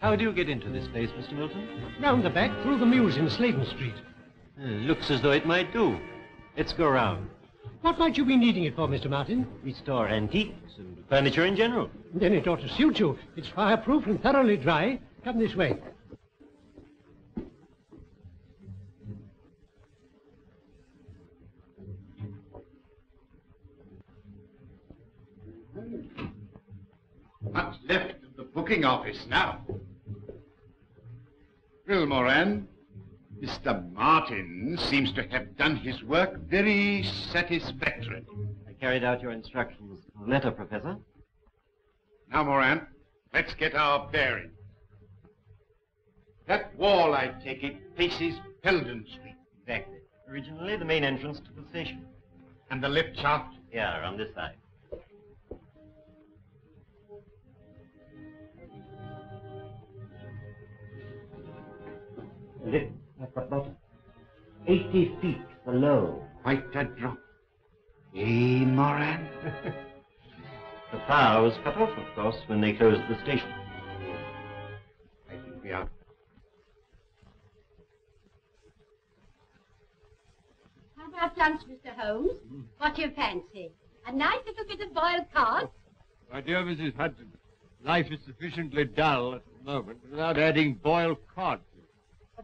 How do you get into this place, Mr. Milton? Round the back, through the mews in Sladen Street. Uh, looks as though it might do. Let's go round. What might you be needing it for, Mr. Martin? We store antiques and furniture in general. Then it ought to suit you. It's fireproof and thoroughly dry. Come this way. What's left of the booking office now? Well, Moran, Mr. Martin seems to have done his work very satisfactorily. I carried out your instructions in the letter, Professor. Now, Moran, let's get our bearings. That wall, I take it, faces Peldon Street. Exactly. Originally the main entrance to the station. And the lift shaft? Here, on this side. The lift at the bottom. 80 feet below. Quite a drop. Eh, Moran? The power was cut off, of course, when they closed the station. I think we are. How about lunch, Mr. Holmes? What do you fancy? A nice little bit of boiled cod? My dear Mrs. Hudson, life is sufficiently dull at the moment without adding boiled cod.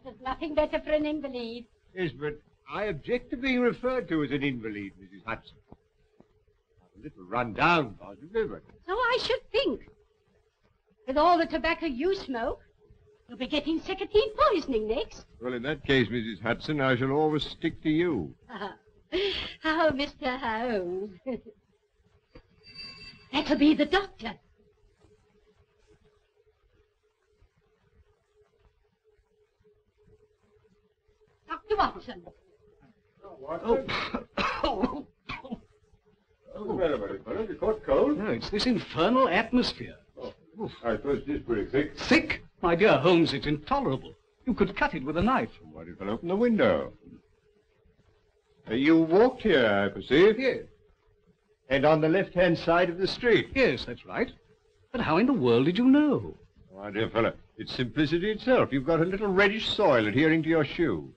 There's nothing better for an invalid. Yes, but I object to being referred to as an invalid, Mrs. Hudson. I'm a little run down, possibly, but So I should think. With all the tobacco you smoke, you'll be getting nicotine poisoning next. well, in that case, Mrs. Hudson, I shall always stick to you. Ah, oh, Mr. Holmes. That'll be the doctor. Dr. Watson. Oh. Well, about fellow, you caught cold? No, it's this infernal atmosphere. Oh, I suppose it is pretty thick. Thick? My dear Holmes, it's intolerable. You could cut it with a knife. Somebody fell open the window. Uh, you walked here, I perceive. Yes. And on the left-hand side of the street. Yes, that's right. But how in the world did you know? My dear fellow, it's simplicity itself. You've got a little reddish soil adhering to your shoe.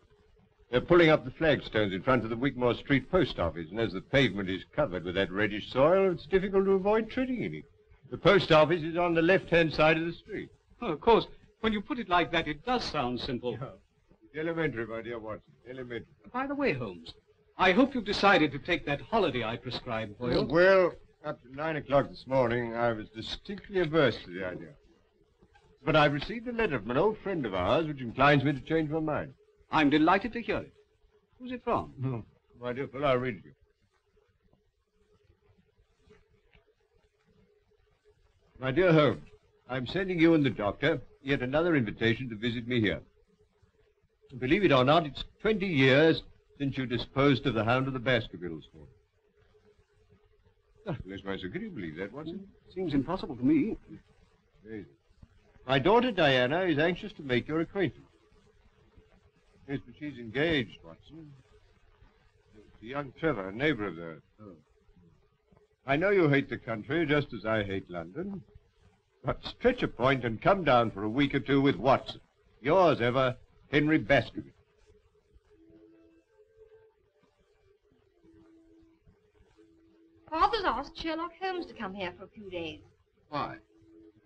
They're pulling up the flagstones in front of the Wigmore Street post office, and as the pavement is covered with that reddish soil, it's difficult to avoid treading in it. The post office is on the left-hand side of the street. Oh, of course, when you put it like that, it does sound simple. It's elementary, my dear Watson. Elementary. By the way, Holmes, I hope you've decided to take that holiday I prescribed for you. Well, up to nine o'clock this morning, I was distinctly averse to the idea. But I've received a letter from an old friend of ours which inclines me to change my mind. I'm delighted to hear it. Who's it from? Hmm. My dear fellow, I'll read it to you. My dear Holmes, I'm sending you and the doctor yet another invitation to visit me here. Believe it or not, it's 20 years since you disposed of the hound of the Baskervilles for me. Ah, bless my soul, can you believe that, Watson? Seems impossible to me. Amazing. My daughter Diana is anxious to make your acquaintance. Yes, but she's engaged, Watson. To young Trevor, a neighbor of theirs. I know you hate the country just as I hate London. But stretch a point and come down for a week or two with Watson. Yours ever, Henry Baskerville. Father's asked Sherlock Holmes to come here for a few days. Why?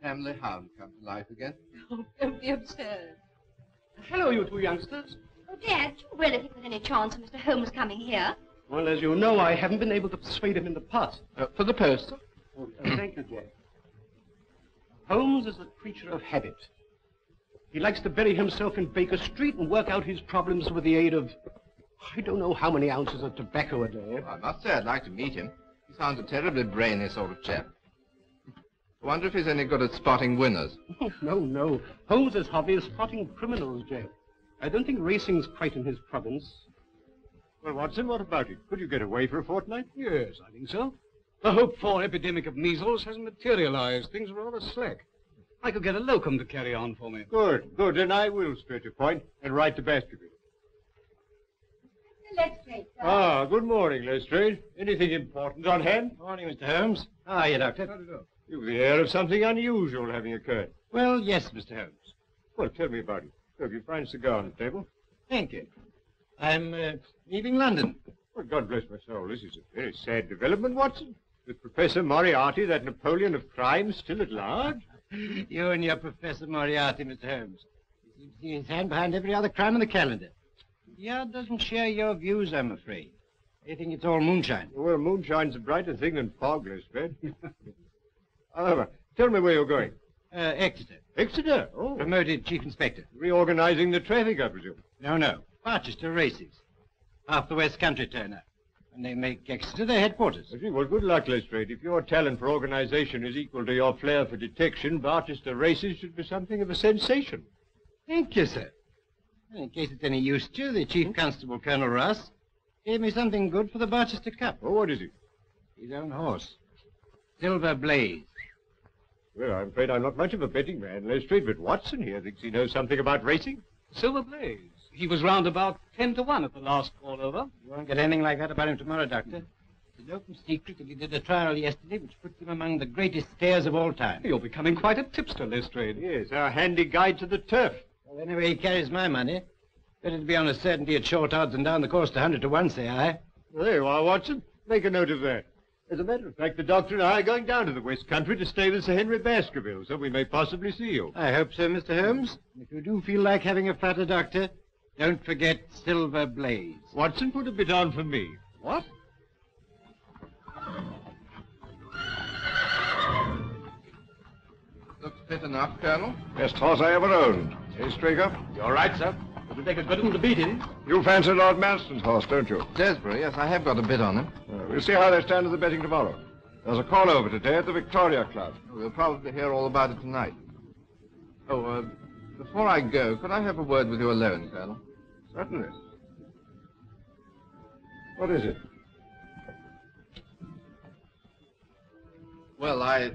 Family hound come to life again? Oh, don't be absurd. Hello, you two youngsters. Oh, Dad, do you really think there's any chance of Mr. Holmes coming here? Well, as you know, I haven't been able to persuade him in the past. Uh, for the post. Oh, uh, thank you, Jack. Holmes is a creature of habit. He likes to bury himself in Baker Street and work out his problems with the aid of, I don't know how many ounces of tobacco a day. I must say I'd like to meet him. He sounds a terribly brainy sort of chap. I wonder if he's any good at spotting winners. Oh, no, no. Holmes's hobby is spotting criminals, Jack. I don't think racing's quite in his province. Well, Watson, what about it? Could you get away for a fortnight? Yes, I think so. The hoped-for epidemic of measles hasn't materialized. Things are rather slack. I could get a locum to carry on for me. Good, good. And I will stretch a point and write to Baskerville. Lestrade, sir. Ah, good morning, Lestrade. Anything important on hand? Morning, Mr. Holmes. How are you, Doctor? Not at all. You've the air of something unusual having occurred. Well, yes, Mr. Holmes. Well, tell me about it. Look, you find a cigar on the table. Thank you. I'm uh, leaving London. Well, God bless my soul. This is a very sad development, Watson. With Professor Moriarty, that Napoleon of crime, still at large. You and your Professor Moriarty, Mr. Holmes. He seems to see his hand behind every other crime on the calendar. Yard doesn't share your views, I'm afraid. They think it's all moonshine. Well, moonshine's a brighter thing than fog, Lestrade. However, tell me where you're going. Uh, Exeter. Exeter? Oh, Promoted Chief Inspector. reorganizing the traffic, I presume. No, no. Barchester races. Half the West Country turn up. And they make Exeter their headquarters. I see. Well, good luck, Lestrade. If your talent for organization is equal to your flair for detection, Barchester races should be something of a sensation. Thank you, sir. In case it's any use to you, the Chief hmm? Constable, Colonel Ross, gave me something good for the Barchester Cup. Oh, what is it? His own horse. Silver Blaze. Well, I'm afraid I'm not much of a betting man, Lestrade, but Watson here thinks he knows something about racing. Silver Blaze. He was round about ten to one at the last call over. You won't get anything like that about him tomorrow, Doctor. It's an open secret that he did a trial yesterday which puts him among the greatest stayers of all time. You're becoming quite a tipster, Lestrade. Yes, our handy guide to the turf. Well, anyway, he carries my money. Better to be on a certainty at short odds than down the course to 100 to 1, say I. There you are, Watson. Make a note of that. As a matter of fact, the doctor and I are going down to the West Country to stay with Sir Henry Baskerville, so we may possibly see you. I hope so, Mr. Holmes. If you do feel like having a fatter doctor, don't forget Silver Blaze. Watson, put a bit on for me. What? Looks fit enough, Colonel. Best horse I ever owned. Hey, Straker? You all right, sir? It'll take a good one to beat him. You fancy Lord Manston's horse, don't you? Desborough, yes, I have got a bid on him. Uh, we'll see how they stand at the betting tomorrow. There's a call over today at the Victoria Club. We'll probably hear all about it tonight. Oh, uh, before I go, could I have a word with you alone, Colonel? Certainly. What is it? Well, I...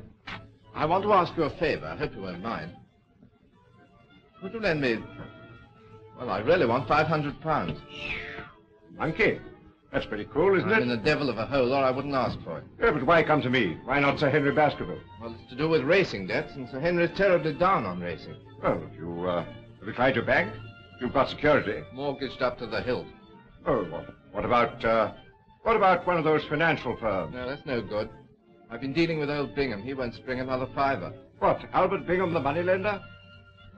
I want to ask you a favor. I hope you won't mind. Could you lend me... Well, I really want 500 pounds. Monkey. That's pretty cool, isn't I'm it? in the devil of a hole, or I wouldn't ask for it. Yeah, but why come to me? Why not Sir Henry Baskerville? Well, it's to do with racing debts, and Sir Henry's terribly down on racing. Well, you, uh, have you tried your bank? You've got security. Mortgaged up to the hilt. Oh, well, what about, uh, what about one of those financial firms? No, that's no good. I've been dealing with old Bingham. He won't spring another fiver. What, Albert Bingham, the moneylender?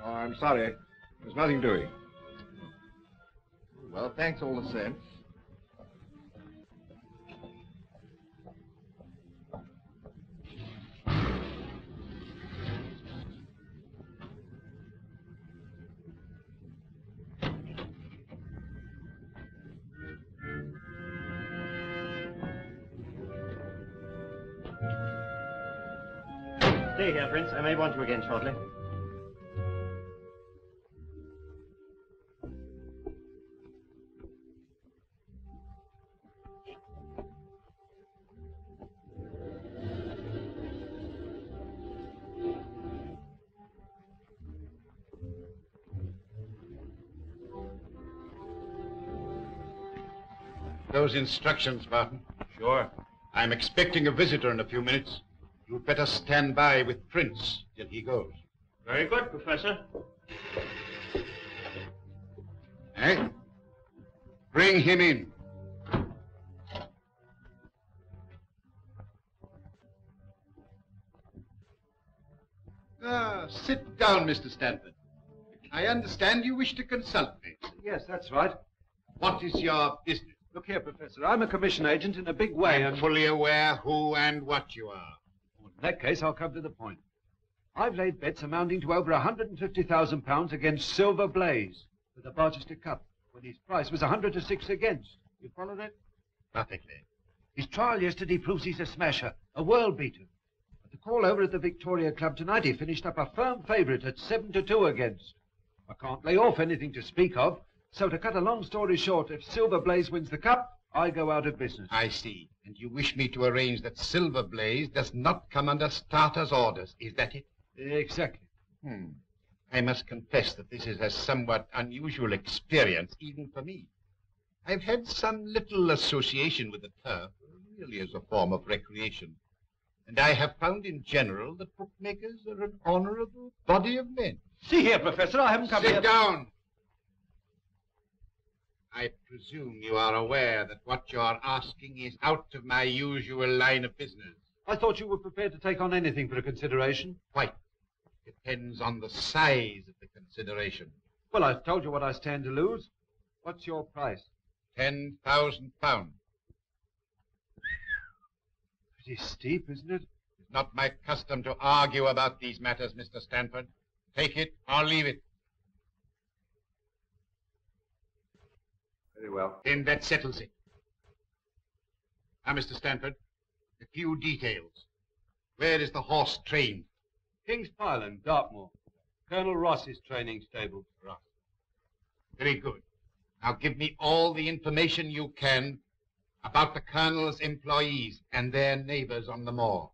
Oh, I'm sorry. There's nothing doing. Well, thanks all the same. Stay here, Prince. I may want you again shortly. Those instructions, Barton. Sure. I'm expecting a visitor in a few minutes. You'd better stand by with Prince till he goes. Very good, Professor. Eh? Bring him in. Ah, sit down, Mr. Stanford. I understand you wish to consult me. Yes, that's right. What is your business? Look here, Professor. I'm a commission agent in a big way, I am and fully aware who and what you are. in that case, I'll come to the point. I've laid bets amounting to over £150,000 against Silver Blaze for the Barchester Cup, when his price was 100 to 6 against. You follow that? Perfectly. His trial yesterday proves he's a smasher, a world beater. At the call over at the Victoria Club tonight, he finished up a firm favourite at 7 to 2 against. I can't lay off anything to speak of, so to cut a long story short, if Silver Blaze wins the cup, I go out of business. I see. And you wish me to arrange that Silver Blaze does not come under starter's orders. Is that it? Exactly. Hmm. I must confess that this is a somewhat unusual experience, even for me. I've had some little association with the turf, really as a form of recreation. And I have found in general that bookmakers are an honorable body of men. See here, Professor, I haven't come Sit here... down. I presume you are aware that what you are asking is out of my usual line of business. I thought you were prepared to take on anything for a consideration. Quite. It depends on the size of the consideration. Well, I've told you what I stand to lose. What's your price? Ten thousand pounds. Pretty steep, isn't it? It's not my custom to argue about these matters, Mr. Stanford. Take it or leave it. Very well. Then that settles it. Now, Mr. Stanford, a few details. Where is the horse trained? King's Pyland, Dartmoor. Colonel Ross's training stable. Right. Very good. Now give me all the information you can about the Colonel's employees and their neighbors on the moor.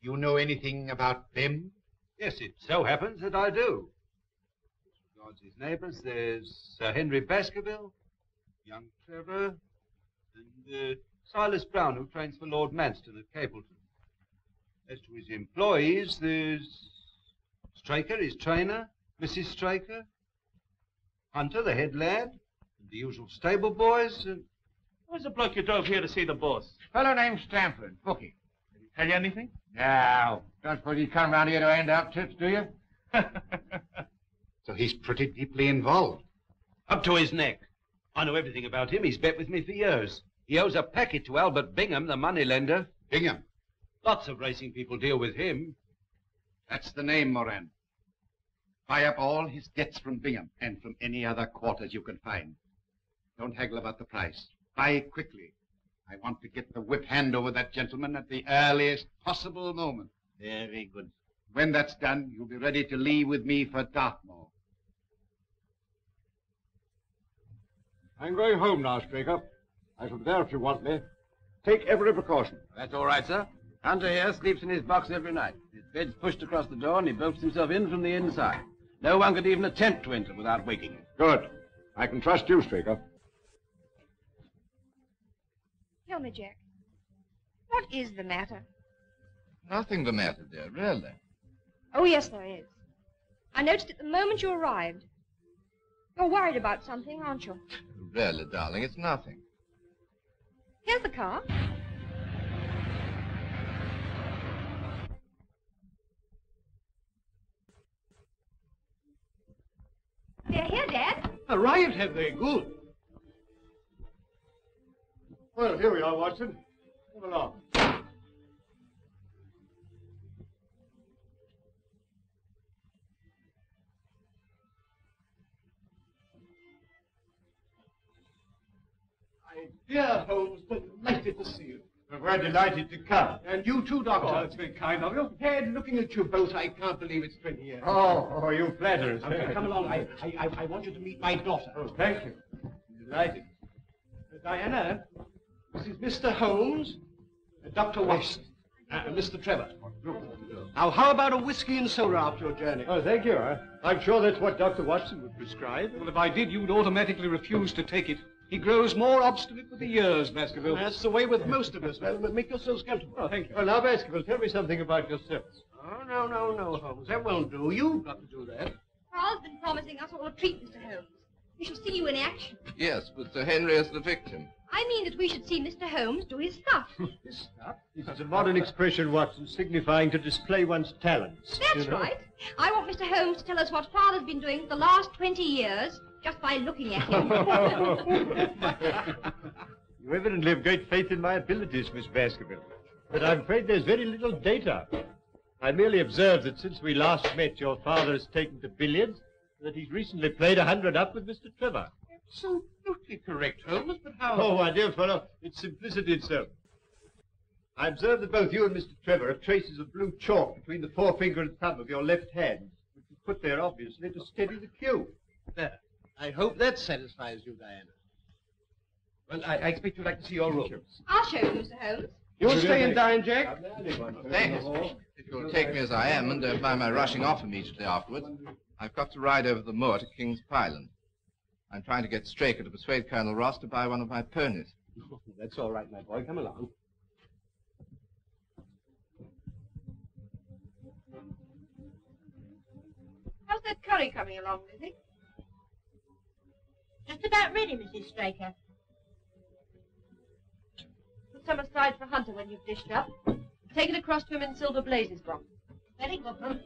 You know anything about them? Yes, it so happens that I do. As regards his neighbours, there's Sir Henry Baskerville, young Trevor, and uh, Silas Brown, who trains for Lord Manston at Capleton. As to his employees, there's Straker, his trainer, Mrs. Straker, Hunter, the head lad, and the usual stable boys, and Where's the bloke you drove here to see the boss? Fellow named Stanford, bookie. Did he tell you anything? No. Don't suppose he's come round here to hand out tips, do you? So he's pretty deeply involved. up to his neck. I know everything about him. He's bet with me for years. He owes a packet to Albert Bingham, the moneylender. Bingham. Lots of racing people deal with him. That's the name, Moran. Buy up all his debts from Bingham and from any other quarters you can find. Don't haggle about the price. Buy quickly. I want to get the whip hand over that gentleman at the earliest possible moment. Very good. When that's done, you'll be ready to leave with me for Dartmoor. I'm going home now, Straker. I shall be there if you want me. Take every precaution. That's all right, sir. Hunter here sleeps in his box every night. His bed's pushed across the door and he bolts himself in from the inside. No one could even attempt to enter without waking him. Good. I can trust you, Straker. Tell me, Jack. What is the matter? Nothing the matter, dear, really. Oh, yes, there is. I noticed it the moment you arrived. You're worried about something, aren't you? Really, darling, it's nothing. Here's the car. They're here, Dad. Arrived, have they? Good. Well, here we are, Watson. Come along. Dear Holmes, delighted to see you. We're delighted to come. And you too, Doctor. Oh, it's very kind of you. Dad, looking at you both, I can't believe it's 20 years. Oh, oh, you flatter us. Now, come along. I, I, I- want you to meet my daughter. Oh, thank you. Delighted. Uh, Diana, this is Mr. Holmes, uh, Dr. Watson, uh, Mr. Trevor. Now, how about a whiskey and soda after your journey? Oh, thank you. I, I'm sure that's what Dr. Watson would prescribe. Well, if I did, you'd automatically refuse to take it. He grows more obstinate with the years, Baskerville. That's the way with most of us. Well, make yourselves comfortable. Oh, thank you. Well, now, Baskerville, tell me something about yourself. Oh, no, no, no, Holmes. That won't do. You've got to do that. Carl's been promising us all a treat, Mr. Holmes. We shall see you in action. Yes, with Sir Henry as the victim. I mean that we should see Mr. Holmes do his stuff. his stuff? This is a modern expression, Watson, signifying to display one's talents. That's you know? right. I want Mr. Holmes to tell us what Father's been doing for the last 20 years just by looking at him. You evidently have great faith in my abilities, Miss Baskerville. But I'm afraid there's very little data. I merely observed that since we last met, your father has taken to billiards, and that he's recently played a hundred up with Mr. Trevor. Absolutely correct, Holmes, but how... Oh, my dear fellow, it's simplicity itself. I observed that both you and Mr. Trevor have traces of blue chalk between the forefinger and thumb of your left hand, which was put there, obviously, to steady the cue. There. I hope that satisfies you, Diana. Well, I, I expect you'd like to see your rooms. I'll show you, Mr. Holmes. You'll stay and dine, Jack? Thanks. If you'll take me as I am and don't mind my rushing off immediately afterwards, I've got to ride over the moor to King's Pyland. I'm trying to get Straker to persuade Colonel Ross to buy one of my ponies. That's all right, my boy. Come along. How's that curry coming along, Lizzie? Just about ready, Mrs. Straker. Put some aside for Hunter when you've dished up. Take it across to him in Silver Blaze's broth. Very good, ma'am.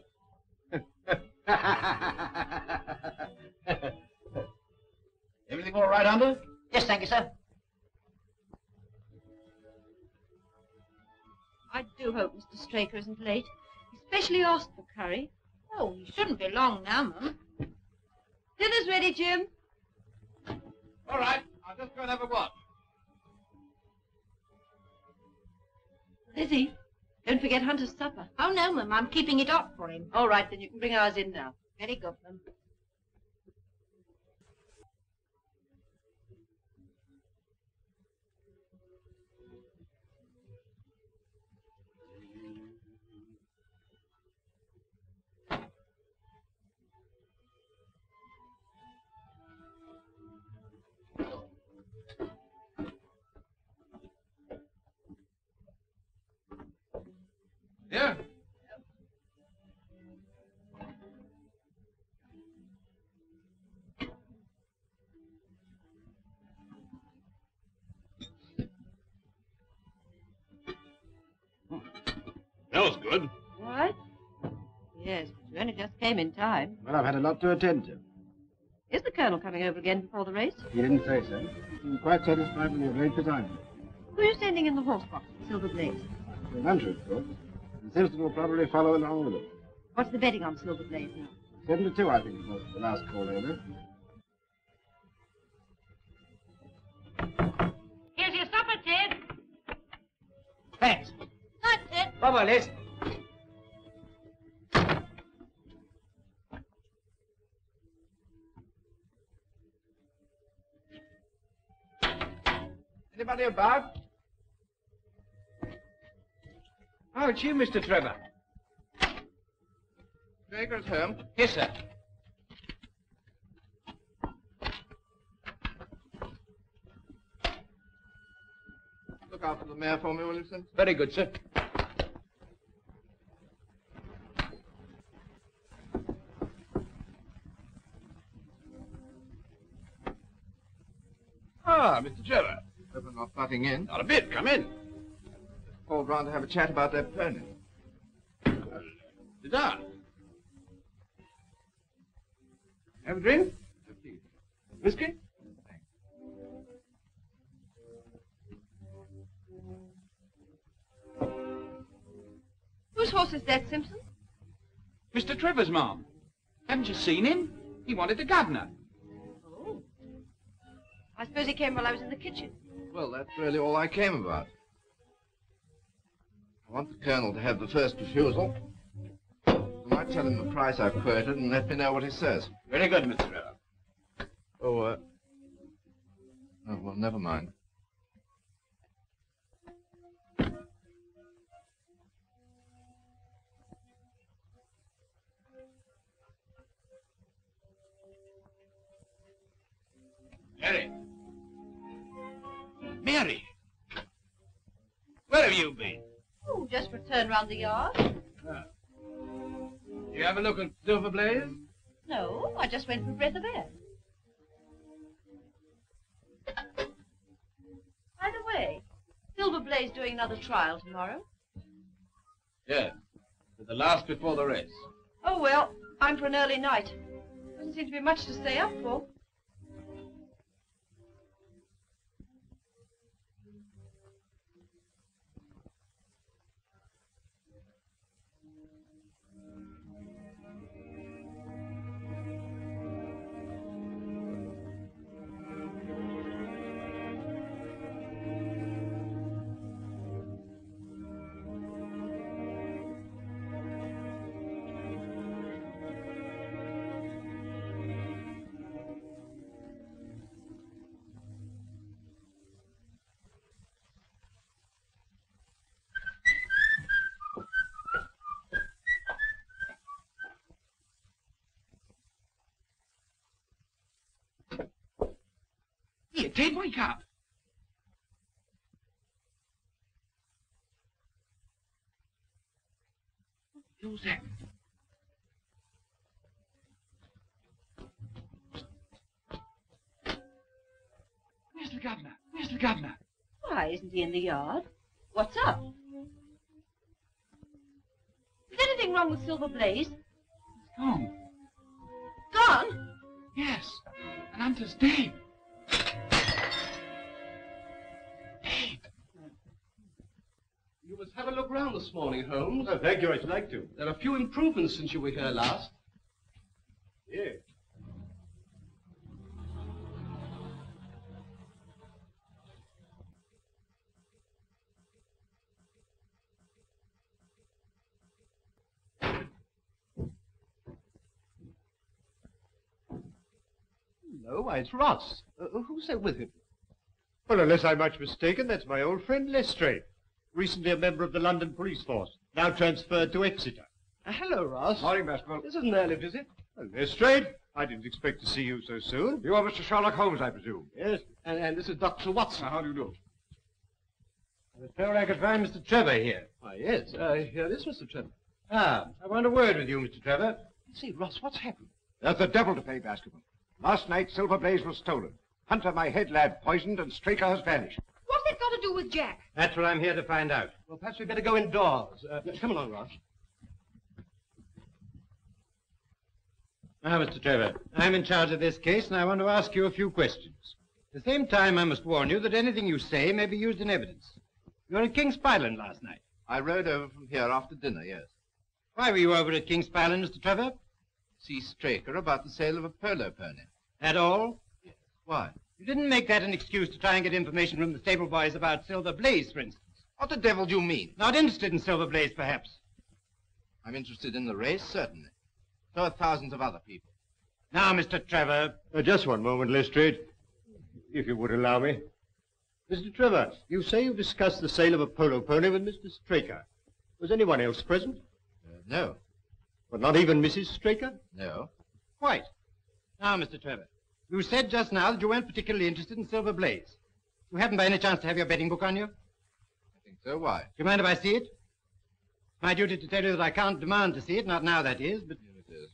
Everything all right, Hunter? Yes, thank you, sir. I do hope Mr. Straker isn't late. He specially asked for curry. Oh, he shouldn't be long now, ma'am. Dinner's ready, Jim. All right. I'll just go and have a watch. Lizzie, don't forget Hunter's supper. Oh, no, Mum, I'm keeping it hot for him. All right, then you can bring ours in now. Very good, ma'am. Yeah. That was good. What? Yes, but you only just came in time. Well, I've had a lot to attend to. Is the Colonel coming over again before the race? He didn't say so. I'm quite satisfied with you've laid beside him. Who are you sending in the horse box at Silver Blaze? The Hunter, of course. And Simpson will probably follow along with it. What's the betting on Silver Blaze now? 72, I think, was the last call over. Here's your supper, Ted. Thanks. Night, Ted. Bye-bye, Liz. Anybody about? Oh, it's you, Mr. Trevor. At home? Yes, sir. Look after the mare for me, will you, Simpson? Very good, sir. Ah, Mr. Trevor. Trevor not butting in. Not a bit. Come in. Called round to have a chat about that pony. Sit down. Have a drink? Please. Whiskey? Whose horse is that, Simpson? Mr. Trevor's, ma'am. Haven't you seen him? He wanted the governor. Oh. I suppose he came while I was in the kitchen. Well, that's really all I came about. I want the colonel to have the first refusal. I might tell him the price I've quoted and let me know what he says. Very good, Mr. Trevor. Oh, uh... Oh, well, never mind. Mary. Mary. Where have you been? Just returned round the yard. Ah. You have a look at Silver Blaze? No, I just went for a breath of air. By the way, Silver Blaze doing another trial tomorrow. Yes. But the last before the race. Oh, well, I'm for an early night. Doesn't seem to be much to stay up for. Ted, wake up. What that? Mr. Governor, Mr. Governor. Why, isn't he in the yard? What's up? Is anything wrong with Silver Blaze? He's gone. Gone? Yes, and Hunter's dead. This morning, Holmes. Oh, thank you. I'd like to. There are a few improvements since you were here last. Yes. No, why, it's Ross. Uh, who's there with him? Well, unless I'm much mistaken, that's my old friend Lestrade. Recently a member of the London police force, now transferred to Exeter. Uh, hello, Ross. Morning, Baskerville. This is an early visit. Well, Lestrade, I didn't expect to see you so soon. You are Mr. Sherlock Holmes, I presume? Yes. And, and this is Dr. Watson. how do you do? I was told I could find Mr. Trevor here. Why, yes. Uh, here is Mr. Trevor. Ah, I want a word with you, Mr. Trevor. See, Ross, what's happened? There's the devil to pay, Baskerville. Last night, Silver Blaze was stolen. Hunter, my head lad, poisoned, and Straker has vanished. What's that got to do with Jack? That's what I'm here to find out. Well, perhaps we'd better go indoors. Uh, come along, Ross. Now, Mr. Trevor, I'm in charge of this case, and I want to ask you a few questions. At the same time, I must warn you that anything you say may be used in evidence. You were at King's Pyland last night. I rode over from here after dinner, yes. Why were you over at King's Pyland, Mr. Trevor? See Straker about the sale of a polo pony. At all? Yes. Why? You didn't make that an excuse to try and get information from the stable boys about Silver Blaze, for instance. What the devil do you mean? Not interested in Silver Blaze, perhaps. I'm interested in the race, certainly. So are thousands of other people. Now, Mr. Trevor. Uh, just one moment, Lestrade, if you would allow me. Mr. Trevor, you say you discussed the sale of a polo pony with Mr. Straker. Was anyone else present? Uh, no. But not even Mrs. Straker? No. Quite. Now, Mr. Trevor, you said just now that you weren't particularly interested in Silver Blaze. You haven't by any chance to have your betting book on you? I think so. Why? Do you mind if I see it? It's my duty to tell you that I can't demand to see it, not now, that is, but... Here it is.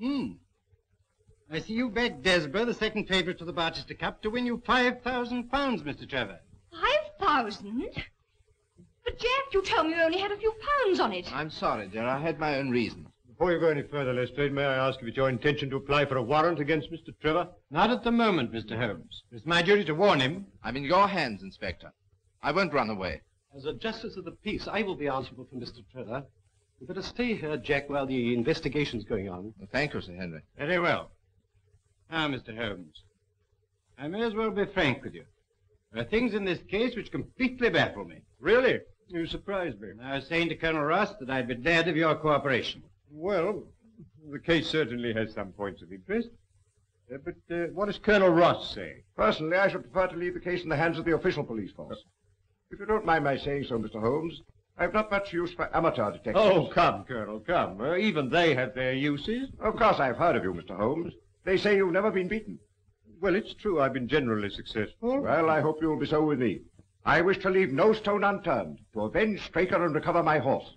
Hmm. I see you backed Desborough, the second favourite to the Barchester Cup, to win you five thousand pounds, Mr. Trevor. Five thousand? But, Jack, you told me you only had a few pounds on it. I'm sorry, dear. I had my own reasons. Before you go any further, Lestrade, may I ask if it's your intention to apply for a warrant against Mr. Trevor? Not at the moment, Mr. Holmes. It's my duty to warn him. I'm in your hands, Inspector. I won't run away. As a justice of the peace, I will be answerable for Mr. Trevor. You better stay here, Jack, while the investigation's going on. Well, thank you, Sir Henry. Very well. Now, Mr. Holmes, I may as well be frank with you. There are things in this case which completely baffle me. Really? You surprise me. I was saying to Colonel Ross that I'd be glad of your cooperation. Well, the case certainly has some points of interest. Uh, but uh, what does Colonel Ross say? Personally, I should prefer to leave the case in the hands of the official police force. If you don't mind my saying so, Mr. Holmes, I've not much use for amateur detectives. Oh, come, Colonel, come. Uh, even they have their uses. Of course I've heard of you, Mr. Holmes. They say you've never been beaten. Well, it's true I've been generally successful. Well, I hope you'll be so with me. I wish to leave no stone unturned to avenge Straker and recover my horse.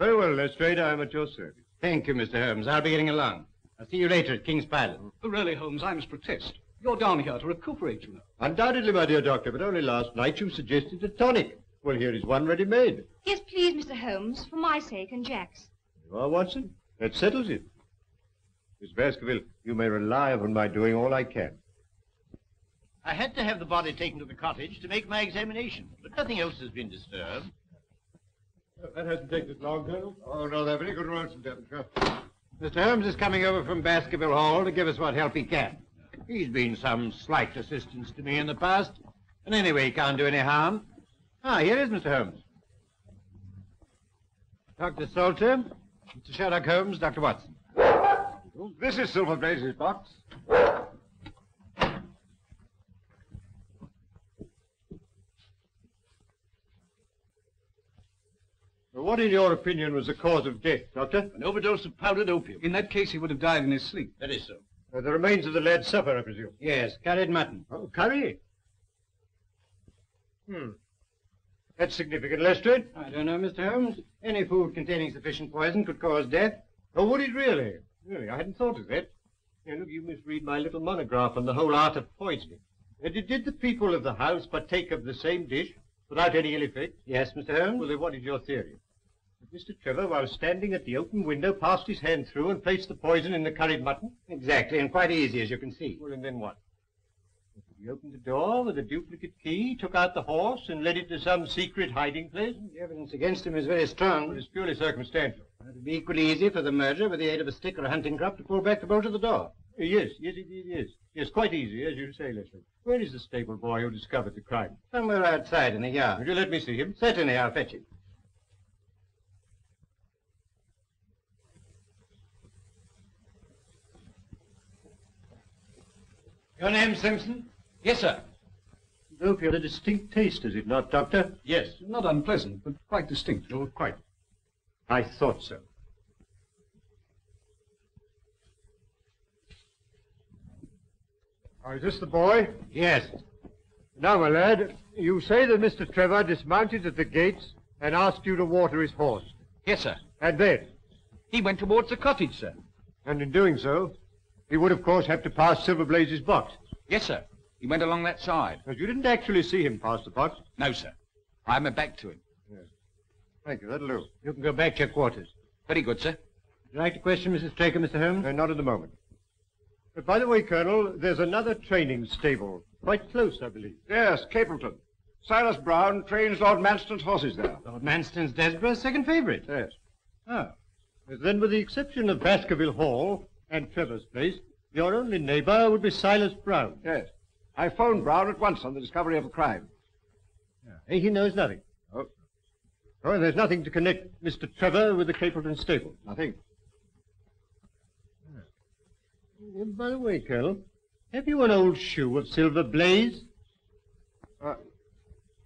Very well, Lestrade, I'm at your service. Thank you, Mr. Holmes. I'll be getting along. I'll see you later at King's Pyland. But oh, really, Holmes, I must protest. You're down here to recuperate, you know. Undoubtedly, my dear doctor, but only last night you suggested a tonic. Well, here is one ready-made. Yes, please, Mr. Holmes, for my sake and Jack's. You are, Watson? That settles it. Miss Baskerville, you may rely upon my doing all I can. I had to have the body taken to the cottage to make my examination, but nothing else has been disturbed. That hasn't taken us long, Colonel. Oh, no, they're very good roads in Devonshire. Mr. Holmes is coming over from Baskerville Hall to give us what help he can. He's been some slight assistance to me in the past, and anyway, he can't do any harm. Ah, here is Mr. Holmes. Dr. Salter, Mr. Sherlock Holmes, Dr. Watson. This is Silver Blaze's box. Well, what, in your opinion, was the cause of death, Doctor? An overdose of powdered opium. In that case, he would have died in his sleep. That is so. Uh, the remains of the lad's supper, I presume. Yes, curried mutton. Oh, curry. Hmm. That's significant, Lestrade. I don't know, Mr. Holmes. Any food containing sufficient poison could cause death. Oh, would it really? Really, I hadn't thought of that. Now, look, you misread my little monograph on the whole art of poisoning. Uh, did, did the people of the house partake of the same dish without any ill effect? Yes, Mr. Holmes? Well, then what is your theory? That Mr. Trevor, while standing at the open window, passed his hand through and placed the poison in the curried mutton? Exactly, and quite easy, as you can see. Well, and then what? He opened the door with a duplicate key, took out the horse, and led it to some secret hiding place? The evidence against him is very strong. Well, it's purely circumstantial. It would be equally easy for the murderer, with the aid of a stick or a hunting crop, to pull back the bolt of the door. Yes, yes, it, it is. Yes, quite easy, as you say, Leslie. Where is the stable boy who discovered the crime? Somewhere outside in the yard. Would you let me see him? Certainly, I'll fetch him. Your name, Simpson? Yes, sir. Opium had a distinct taste, is it not, Doctor? Yes, not unpleasant, but quite distinct. Oh, quite. I thought so. Oh, is this the boy? Yes. Now, my lad, you say that Mr. Trevor dismounted at the gates and asked you to water his horse. Yes, sir. And then? He went towards the cottage, sir. And in doing so, he would, of course, have to pass Silver Blaze's box. Yes, sir. He went along that side. But you didn't actually see him pass the box. No, sir. I had my back to him. Yes. Thank you, that'll do. You can go back to your quarters. Very good, sir. Would you like to question Mrs. Straker, Mr. Holmes? Uh, not at the moment. But by the way, Colonel, there's another training stable. Quite close, I believe. Yes, Capleton. Silas Brown trains Lord Manston's horses there. Lord Manston's Desborough's second favourite. Yes. Ah. Then, with the exception of Baskerville Hall and Trevor's place, your only neighbour would be Silas Brown. Yes. I phoned Brown at once on the discovery of the crime. Hey, he knows nothing. Oh. Oh, there's nothing to connect Mr. Trevor with the Capleton stable. Nothing. Uh, by the way, Colonel, have you an old shoe of Silver Blaze? Uh,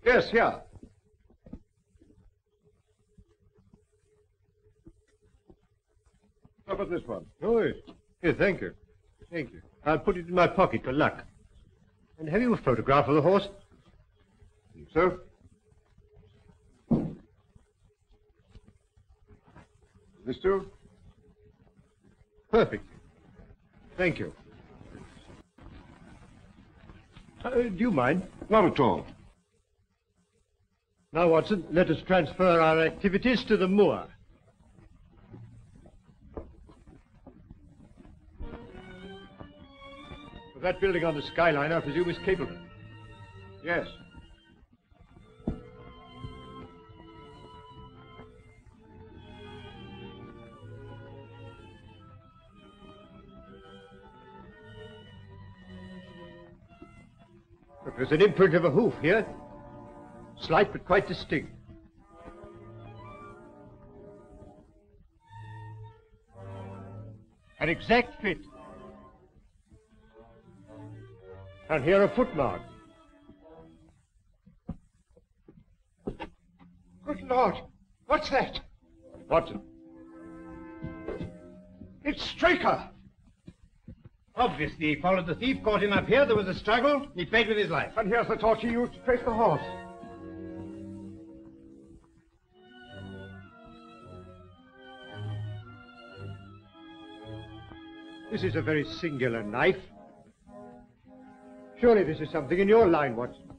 yes, here. How about this one? Oh, yes. Here, thank you. Thank you. I'll put it in my pocket for luck. And have you a photograph of the horse? Think so? This too? Perfect. Thank you. Uh, do you mind? Not at all. Now, Watson, let us transfer our activities to the moor. That building on the skyline, I presume, is Capleton. Yes. Look, there's an imprint of a hoof here. Slight but quite distinct. An exact fit. And here a footmark. Good Lord! What's that? Watson. It's Straker! Obviously, he followed the thief, caught him up here, there was a struggle, he paid with his life. And here's the torch he used to trace the horse. This is a very singular knife. Surely this is something in your line, Watson.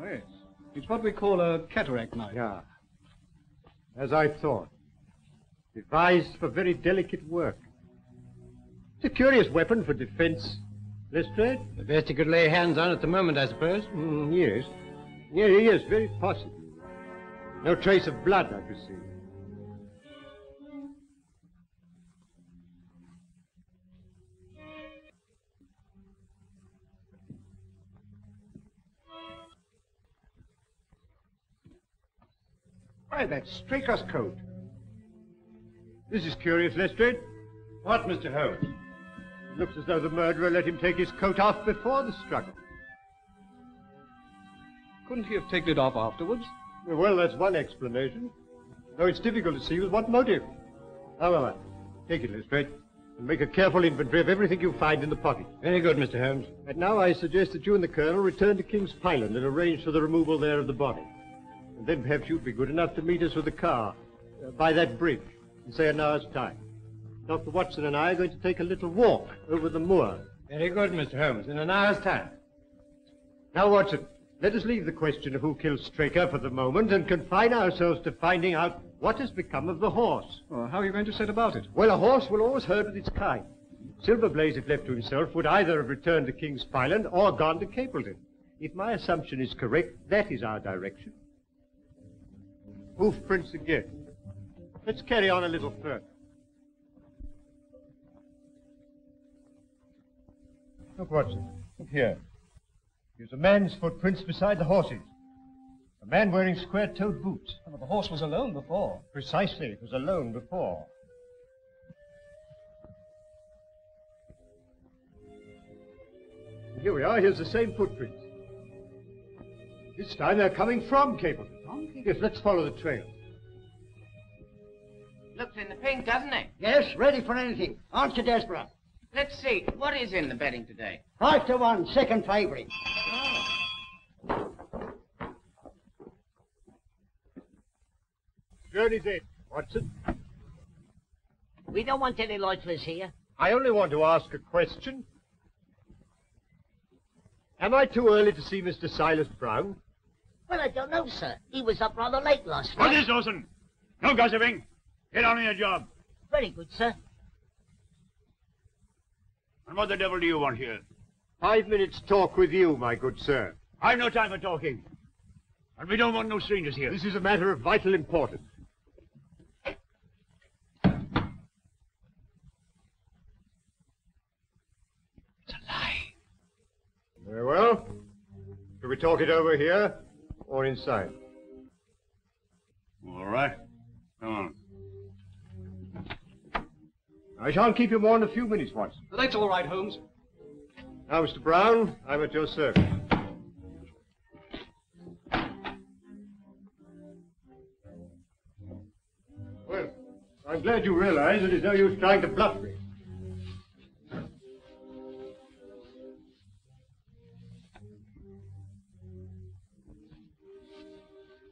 Yes. It's what we call a cataract knife. Yeah. As I thought. Devised for very delicate work. It's a curious weapon for defense. Lestrade? The best he could lay hands on at the moment, I suppose. Mm, yes. Yeah, yes, very possibly. No trace of blood, I perceive. Why, that Straker's coat. This is curious, Lestrade. What, Mr. Holmes? It looks as though the murderer let him take his coat off before the struggle. Couldn't he have taken it off afterwards? Well, that's one explanation. Though it's difficult to see with what motive. However, take it, Lestrade, and make a careful inventory of everything you find in the pocket. Very good, Mr. Holmes. And now I suggest that you and the Colonel return to King's Pyland and arrange for the removal there of the body. And then perhaps you'd be good enough to meet us with the car uh, by that bridge in, say, an hour's time. Dr. Watson and I are going to take a little walk over the moor. Very good, Mr. Holmes. In an hour's time. Now, Watson, let us leave the question of who killed Straker for the moment and confine ourselves to finding out what has become of the horse. Well, how are you going to set about it? Well, a horse will always herd with its kind. Silver Blaze, if left to himself, would either have returned to King's Pyland or gone to Capleton. If my assumption is correct, that is our direction. Hoof prints again. Let's carry on a little further. Look, Watson. Look here. Here's a man's footprints beside the horse's. A man wearing square-toed boots. Well, the horse was alone before. Precisely. It was alone before. Here we are. Here's the same footprints. This time they're coming from Capleton. Yes, let's follow the trail. Looks in the pink, doesn't it? Yes, ready for anything. Aren't you desperate? Let's see. What is in the betting today? Five to one, second favourite. Journey's in, Watson. We don't want any lightless here. I only want to ask a question. Am I too early to see Mr. Silas Brown? Well, I don't know, sir. He was up rather late last night. What is Dawson? No gossiping. Get on with your job. Very good, sir. And what the devil do you want here? Five minutes talk with you, my good sir. I've no time for talking. And we don't want no strangers here. This is a matter of vital importance. Very well. Shall we talk it over here or inside? All right. Come on. I shan't keep you more than a few minutes, Watson. That's all right, Holmes. Now, Mr. Brown, I'm at your service. Well, I'm glad you realize that it's no use trying to bluff me.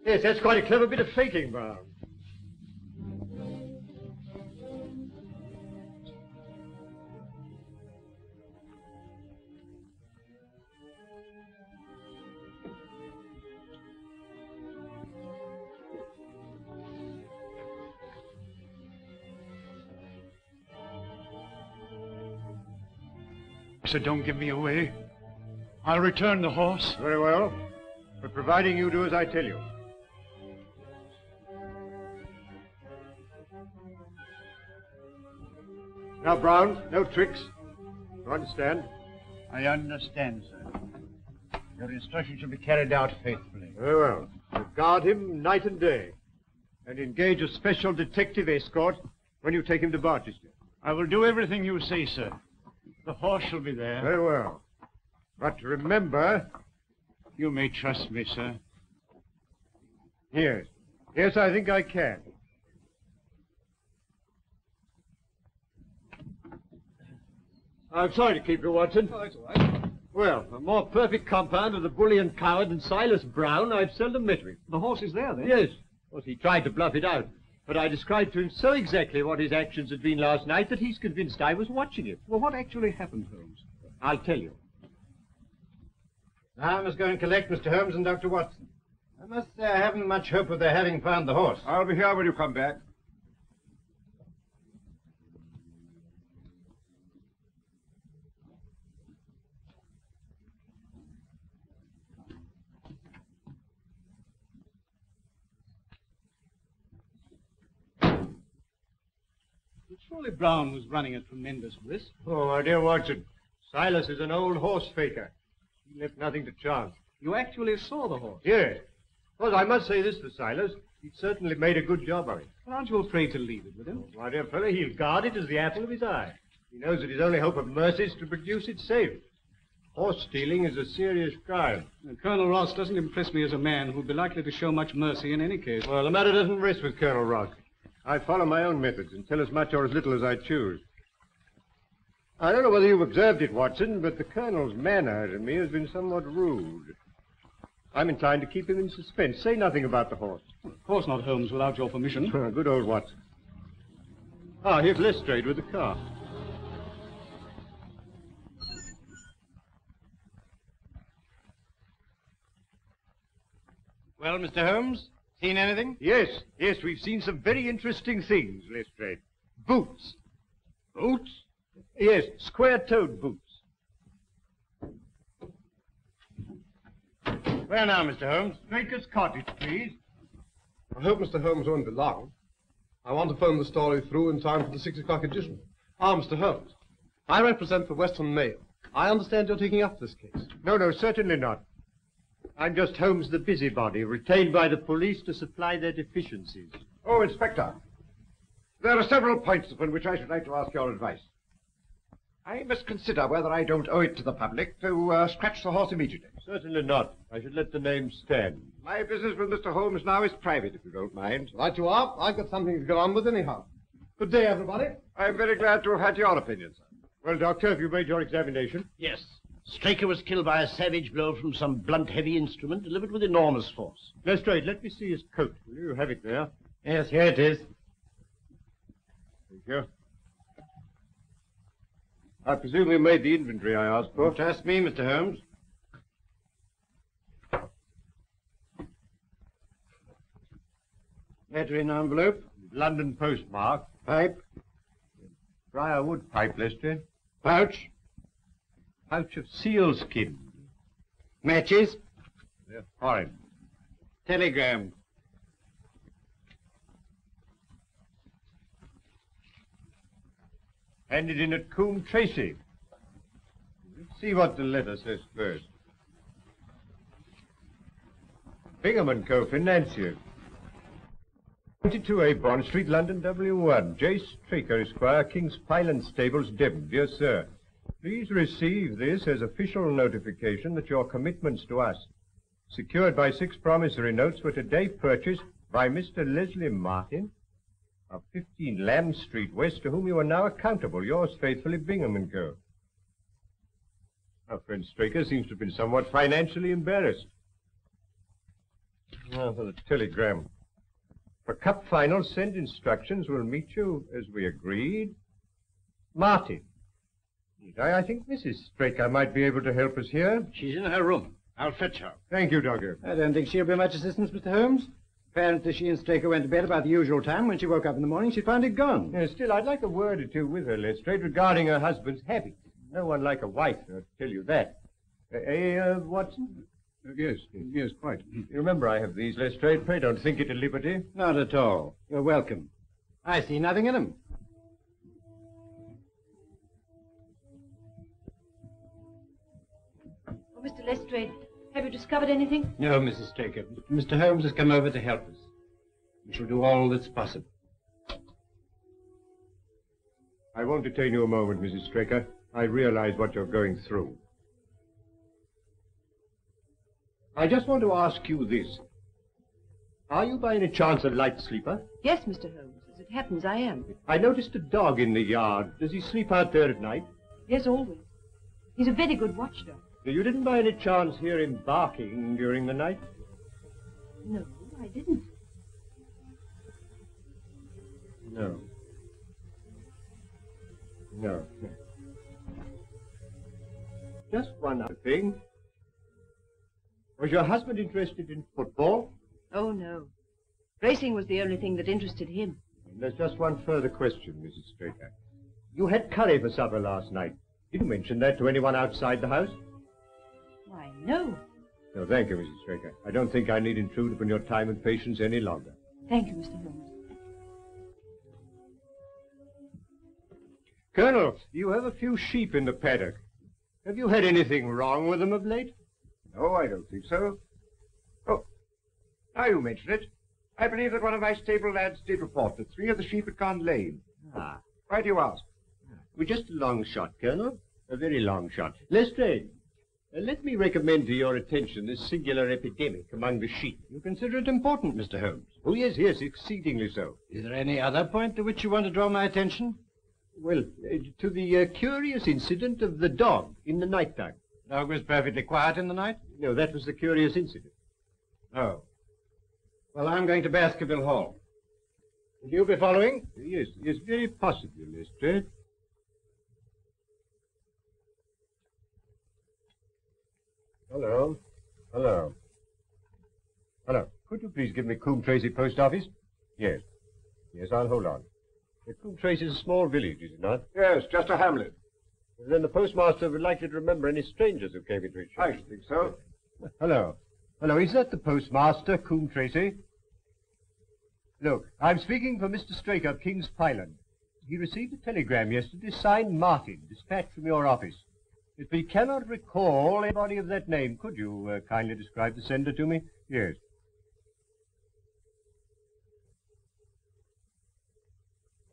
Yes, that's quite a clever bit of faking, Brown. Said, don't give me away. I'll return the horse. Very well. But providing you do as I tell you. Now, Brown, no tricks. You understand? I understand, sir. Your instructions shall be carried out faithfully. Very well. You guard him night and day. And engage a special detective escort when you take him to Barchester. I will do everything you say, sir. The horse shall be there. Very well. But remember... You may trust me, sir. Yes. Yes, I think I can. I'm sorry to keep you, Watson. Oh, that's all right. Well, a more perfect compound of the bully and coward than Silas Brown I've seldom met with. The horse is there, then? Yes. Of course, he tried to bluff it out. But I described to him so exactly what his actions had been last night that he's convinced I was watching him. Well, what actually happened, Holmes? I'll tell you. Now I must go and collect Mr. Holmes and Dr. Watson. I must say I haven't much hope of their having found the horse. I'll be here when you come back. Surely Brown was running a tremendous risk. Oh, my dear Watson, Silas is an old horse faker. He left nothing to chance. You actually saw the horse? Yes. Well, I must say this for Silas. He certainly made a good job of it. Well, aren't you afraid to leave it with him? My dear fellow, he'll guard it as the apple of his eye. He knows that his only hope of mercy is to produce it safe. Horse stealing is a serious crime. Uh, Colonel Ross doesn't impress me as a man who'd be likely to show much mercy in any case. Well, the matter doesn't rest with Colonel Ross. I follow my own methods and tell as much or as little as I choose. I don't know whether you've observed it, Watson, but the Colonel's manner to me has been somewhat rude. I'm inclined to keep him in suspense. Say nothing about the horse. Of course not, Holmes, without your permission. Good old Watson. Ah, here's Lestrade with the car. Well, Mr. Holmes, seen anything? Yes, yes, we've seen some very interesting things, Lestrade. Boots. Boots? Yes, square-toed boots. Where now, Mr. Holmes? Baker's cottage, please. I hope Mr. Holmes won't be long. I want to phone the story through in time for the six o'clock edition. Ah, Mr. Holmes, I represent the Western Mail. I understand you're taking up this case. No, no, certainly not. I'm just Holmes the busybody, retained by the police to supply their deficiencies. Oh, Inspector, there are several points upon which I should like to ask your advice. I must consider whether I don't owe it to the public to uh, scratch the horse immediately. Certainly not. I should let the name stand. My business with Mr. Holmes now is private, if you don't mind. Right you are. I've got something to get on with anyhow. Good day, everybody. I'm very glad to have had your opinion, sir. Well, Doctor, have you made your examination? Yes. Straker was killed by a savage blow from some blunt, heavy instrument delivered with enormous force. Lestrade, let me see his coat. Will you have it there? Yes, here it is. Thank you. I presume you made the inventory I asked for. Ask me, Mr. Holmes. Letter in envelope. London postmark. Pipe. Briarwood pipe, Lestrade. Pouch. Pouch of sealskin. Matches. They're foreign. Telegram. Handed in at Coombe Tracy. Let's see what the letter says first. Bingham and Co. Financier. 22A Bond Street, London, W1. J. Straker, Esquire, King's Pyland Stables, Devon. Dear Sir, please receive this as official notification that your commitments to us, secured by six promissory notes, were today purchased by Mr. Leslie Martin of 15 Lamb Street West, to whom you are now accountable. Yours faithfully, Bingham Co. Our friend Straker seems to have been somewhat financially embarrassed. Now for the telegram. For cup final, send instructions. We'll meet you as we agreed. Martin. I, I think Mrs. Straker might be able to help us here. She's in her room. I'll fetch her. Thank you, Doctor. I don't think she'll be much assistance, Mr. Holmes. Apparently she and Straker went to bed about the usual time. When she woke up in the morning, she found it gone. Yeah, still, I'd like a word or two with her, Lestrade, regarding her husband's habits. No one like a wife, I'll tell you that. Uh, eh, uh, Watson? Uh, yes, yes, quite. You remember I have these, Lestrade. Pray don't think it a liberty. Not at all. You're welcome. I see nothing in them. Mr. Lestrade, have you discovered anything? No, Mrs. Straker. Mr. Holmes has come over to help us. We shall do all that's possible. I won't detain you a moment, Mrs. Straker. I realize what you're going through. I just want to ask you this. Are you by any chance a light sleeper? Yes, Mr. Holmes. As it happens, I am. I noticed a dog in the yard. Does he sleep out there at night? Yes, always. He's a very good watchdog. You didn't by any chance hear him barking during the night? No, I didn't. No. No. Just one other thing. Was your husband interested in football? Oh, no. Racing was the only thing that interested him. And there's just one further question, Mrs. Straker. You had curry for supper last night. Did you mention that to anyone outside the house? Why, no. No, thank you, Mrs. Straker. I don't think I need intrude upon your time and patience any longer. Thank you, Mr. Holmes. Colonel, you have a few sheep in the paddock. Have you had anything wrong with them of late? No, I don't think so. Oh, now you mention it. I believe that one of my stable lads did report that three of the sheep had gone lame. Ah. Why do you ask? We're just a long shot, Colonel. A very long shot. Lestrade, let me recommend to your attention this singular epidemic among the sheep. You consider it important, Mr. Holmes? Oh, yes, yes, exceedingly so. Is there any other point to which you want to draw my attention? Well, uh, to the uh, curious incident of the dog in the night time. The Dog was perfectly quiet in the night? No, that was the curious incident. Oh. Well, I'm going to Baskerville Hall. Will you be following? Yes, yes, very possibly, Lestrade. Hello. Hello. Hello. Could you please give me Coombe Tracy Post Office? Yes. Yes, I'll hold on. Coombe Tracy is a small village, is it not? Yes, just a hamlet. Then the postmaster would likely to remember any strangers who came into his shop. I should think so. Hello. Hello, is that the postmaster, Coombe Tracy? Look, I'm speaking for Mr. Straker of King's Pyland. He received a telegram yesterday signed Martin, dispatched from your office. If he cannot recall anybody of that name, could you uh, kindly describe the sender to me? Yes.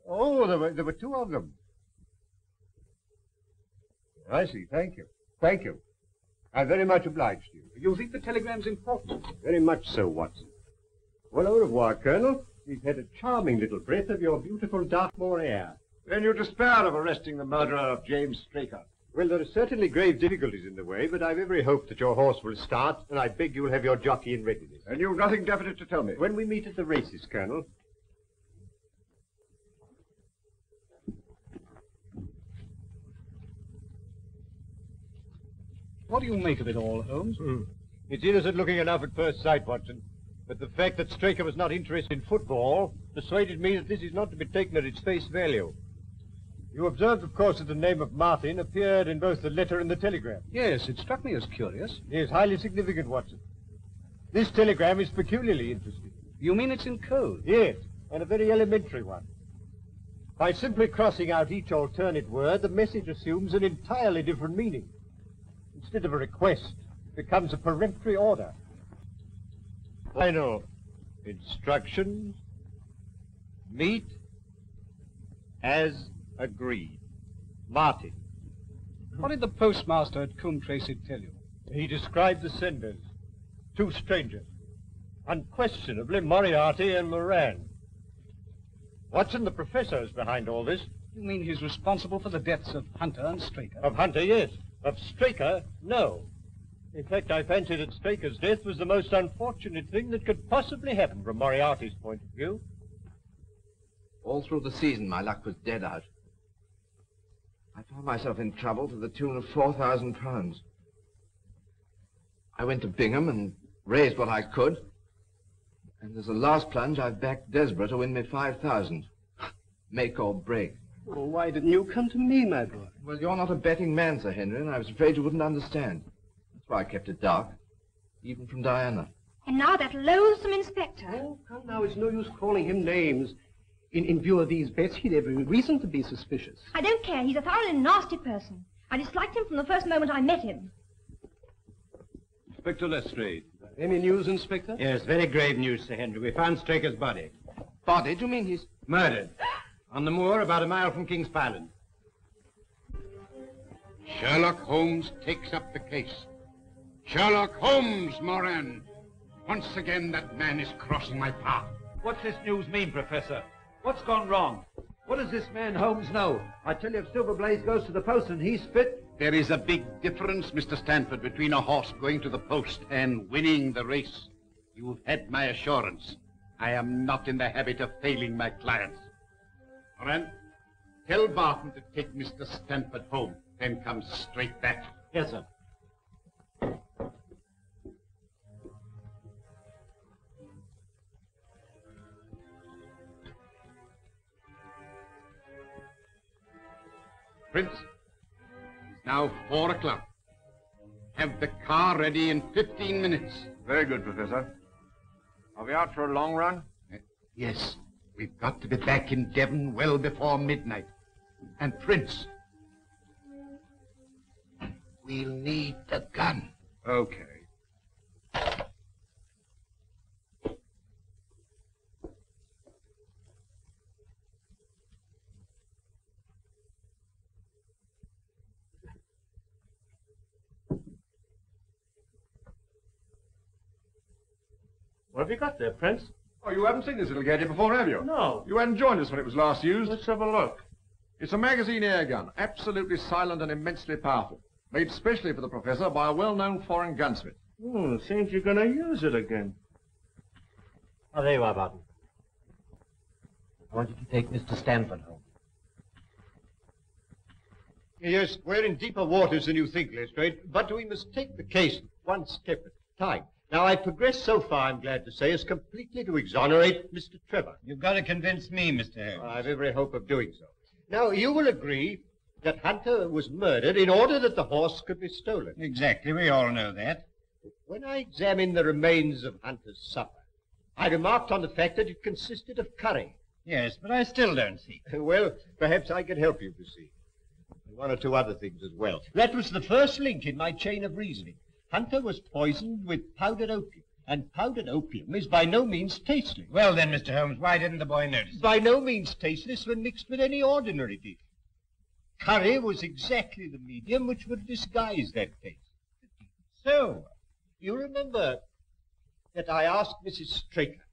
Oh, there were, there were two of them. I see. Thank you. Thank you. I'm very much obliged to you. You think the telegram's important? Very much so, Watson. Well, au revoir, Colonel. We've had a charming little breath of your beautiful Dartmoor air. Then you despair of arresting the murderer of James Straker. Well, there are certainly grave difficulties in the way, but I've every hope that your horse will start, and I beg you'll have your jockey in readiness. And you've nothing definite to tell me? When we meet at the races, Colonel. What do you make of it all, Holmes? Hmm. It's innocent looking enough at first sight, Watson. But the fact that Straker was not interested in football persuaded me that this is not to be taken at its face value. You observed, of course, that the name of Martin appeared in both the letter and the telegram. Yes, it struck me as curious. It is highly significant, Watson. This telegram is peculiarly interesting. You mean it's in code? Yes, and a very elementary one. By simply crossing out each alternate word, the message assumes an entirely different meaning. Instead of a request, it becomes a peremptory order. Final instructions. Meet as agreed. Martin. What did the postmaster at Coombe Tracy tell you? He described the senders. Two strangers. Unquestionably Moriarty and Moran. Watson, the professor, is behind all this. You mean he's responsible for the deaths of Hunter and Straker? Of Hunter, yes. Of Straker, no. In fact, I fancy that Straker's death was the most unfortunate thing that could possibly happen from Moriarty's point of view. All through the season, my luck was dead out. I found myself in trouble to the tune of four thousand pounds. I went to Bingham and raised what I could. And as a last plunge, I've backed Desborough to win me five thousand. Make or break. Well, why didn't you come to me, my boy? Well, you're not a betting man, Sir Henry, and I was afraid you wouldn't understand. That's why I kept it dark, even from Diana. And now that loathsome inspector. Oh, come now, it's no use calling him names. In, in view of these bets, he'd every reason to be suspicious. I don't care. He's a thoroughly nasty person. I disliked him from the first moment I met him. Inspector Lestrade. Any news, Inspector? Yes, very grave news, Sir Henry. We found Straker's body. Body? Do you mean he's... Murdered. On the moor about a mile from King's Pyland. Sherlock Holmes takes up the case. Sherlock Holmes, Moran. Once again, that man is crossing my path. What's this news mean, Professor? What's gone wrong? What does this man Holmes know? I tell you, if Silver Blaze goes to the post and he's fit... There is a big difference, Mr. Stanford, between a horse going to the post and winning the race. You've had my assurance. I am not in the habit of failing my clients. Moran, tell Barton to take Mr. Stanford home, then come straight back. Yes, sir. Prince, it's now four o'clock. Have the car ready in 15 minutes. Very good, Professor. Are we out for a long run? Eh, yes, we've got to be back in Devon well before midnight. And Prince, we'll need the gun. Okay. What have you got there, Prince? Oh, you haven't seen this little gadget before, have you? No. You hadn't joined us when it was last used. Let's have a look. It's a magazine air gun, absolutely silent and immensely powerful. Made specially for the professor by a well-known foreign gunsmith. Hmm, seems you're going to use it again. Oh, there you are, Barton. I want you to take Mr. Stanford home. Yes, we're in deeper waters than you think, Lestrade, but we must take the case one step at a time. Now, I've progressed so far, I'm glad to say, as completely to exonerate Mr. Trevor. You've got to convince me, Mr. Holmes. I've every hope of doing so. Now, you will agree that Hunter was murdered in order that the horse could be stolen. Exactly, we all know that. When I examined the remains of Hunter's supper, I remarked on the fact that it consisted of curry. Yes, but I still don't see. Well, perhaps I can help you to see. And one or two other things as well. That was the first link in my chain of reasoning. Hunter was poisoned with powdered opium, and powdered opium is by no means tasteless. Well, then, Mr. Holmes, why didn't the boy notice? By no means tasteless when mixed with any ordinary dish. Curry was exactly the medium which would disguise that taste. So, you remember that I asked Mrs. Straker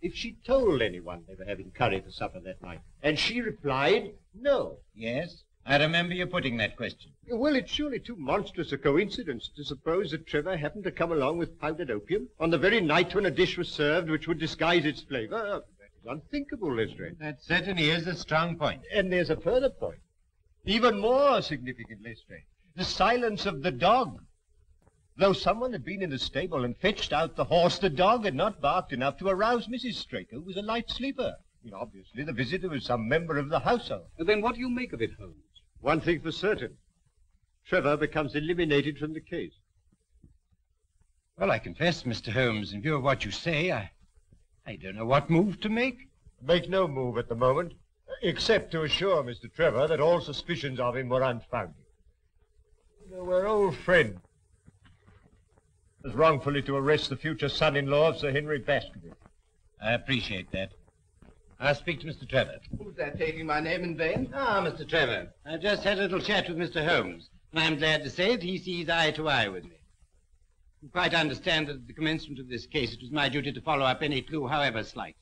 if she told anyone they were having curry for supper that night, and she replied, no. Yes, I remember you putting that question. Well, it's surely too monstrous a coincidence to suppose that Trevor happened to come along with powdered opium on the very night when a dish was served which would disguise its flavor. Oh, that is unthinkable, Lestrade. That certainly is a strong point. And there's a further point, even more significant, Lestrade. The silence of the dog. Though someone had been in the stable and fetched out the horse, the dog had not barked enough to arouse Mrs. Straker, who was a light sleeper. And obviously, the visitor was some member of the household. Then what do you make of it, Holmes? One thing for certain. Trevor becomes eliminated from the case. Well, I confess, Mr. Holmes, in view of what you say, I, I don't know what move to make. Make no move at the moment, except to assure Mr. Trevor that all suspicions of him were unfounded. You know, we're old friends. As wrongfully to arrest the future son-in-law of Sir Henry Baskerville. I appreciate that. I'll speak to Mr. Trevor. Who's that taking my name in vain? Ah, Mr. Trevor. I've just had a little chat with Mr. Holmes, and I'm glad to say that he sees eye to eye with me. You quite understand that at the commencement of this case, it was my duty to follow up any clue, however slight.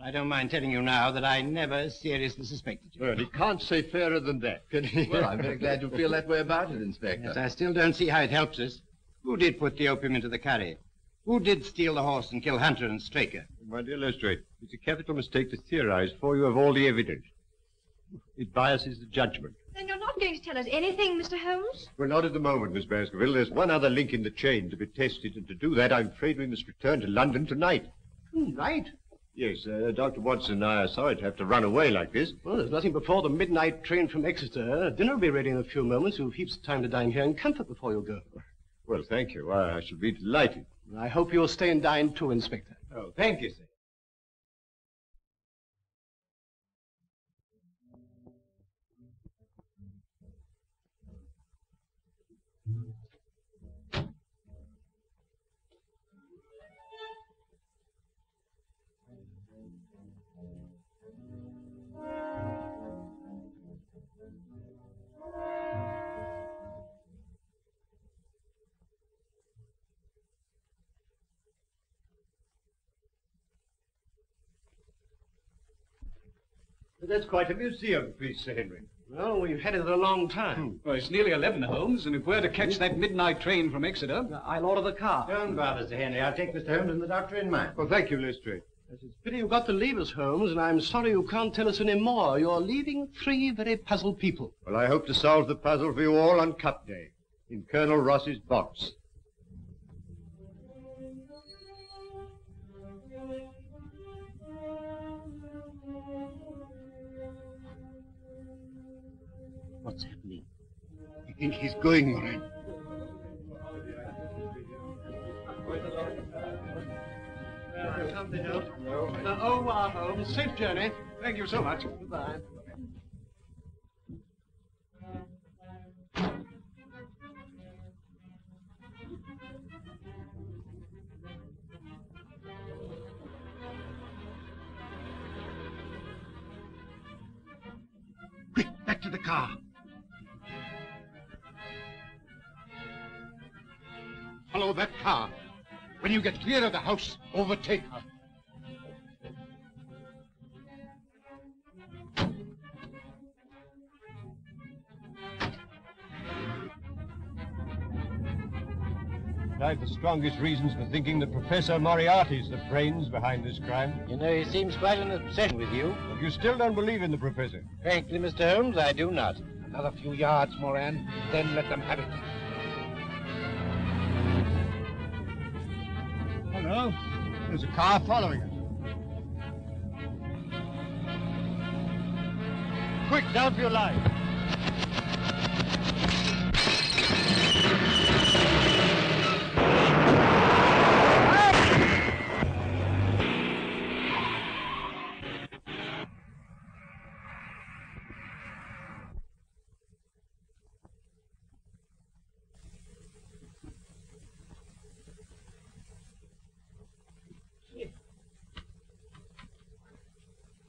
I don't mind telling you now that I never seriously suspected you. Well, he can't say fairer than that, can he? Well, I'm very glad you feel that way about it, Inspector. Yes, I still don't see how it helps us. Who did put the opium into the curry? Who did steal the horse and kill Hunter and Straker? My dear Lestrade, it's a capital mistake to theorize for you have all the evidence. It biases the judgment. Then you're not going to tell us anything, Mr. Holmes? Well, not at the moment, Miss Baskerville. There's one other link in the chain to be tested, and to do that, I'm afraid we must return to London tonight. Tonight? Yes, uh, Dr. Watson and I are sorry to have to run away like this. Well, there's nothing before the midnight train from Exeter. Dinner will be ready in a few moments. You've heaps of time to dine here in comfort before you go. Well, thank you. I, I shall be delighted. I hope you'll stay and dine too, Inspector. Oh, thank you, sir. That's quite a museum piece, Sir Henry. Well, we've had it a long time. Hmm. Well, it's nearly 11, Holmes, and if we're to catch that midnight train from Exeter, I'll order the car. Don't bother, Sir Henry. I'll take Mr. Holmes and the doctor in mine. Well, thank you, Lestrade. It's a pity you've got to leave us, Holmes, and I'm sorry you can't tell us any more. You're leaving three very puzzled people. Well, I hope to solve the puzzle for you all on Cup Day, in Colonel Ross's box. What's happening? I think he's going, Moran. Something else? Uh, au revoir, Holmes. Safe journey. Thank you so much. Goodbye. Get clear of the house, overtake her. I've the strongest reasons for thinking that Professor Moriarty's the brains behind this crime. You know, he seems quite an obsession with you. But you still don't believe in the professor? Frankly, Mr. Holmes, I do not. Another few yards, Moran, then let them have it. There's a car following us. Quick, down for your life.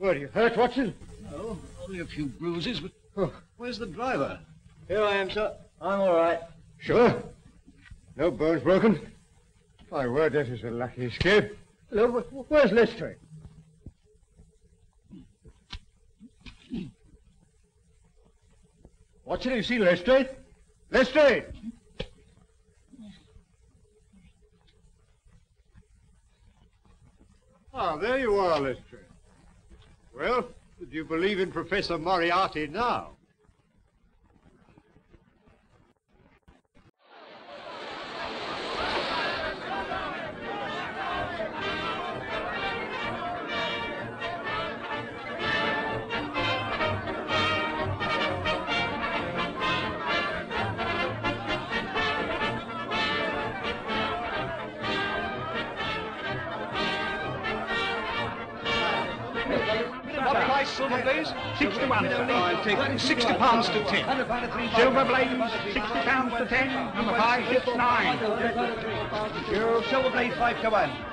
What, are you hurt, Watson? No, only a few bruises, but Oh, where's the driver? here I am, sir. I'm all right. Sure? No bones broken? My word, that is a lucky escape. Hello, where's Lestrade? Watson, you seen Lestrade? Lestrade! Ah, there you are, Lestrade. Well, do you believe in Professor Moriarty now? 60 pounds to 10. Silver Blaze, 60 pounds to 10. Number 5, 6, 9. Silver Blaze, 5 to 1.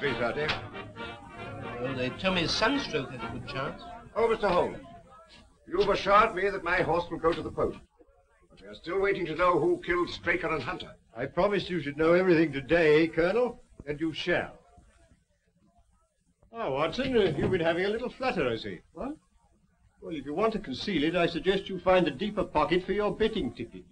3.30. Well, they tell me sunstroke had a good chance. Oh, Mr. Holmes, you've assured me that my horse will go to the post. But we are still waiting to know who killed Straker and Hunter. I promised you should know everything today, Colonel, and you shall. Ah, Watson, uh, you've been having a little flutter, I see. What? Well, if you want to conceal it, I suggest you find a deeper pocket for your betting ticket.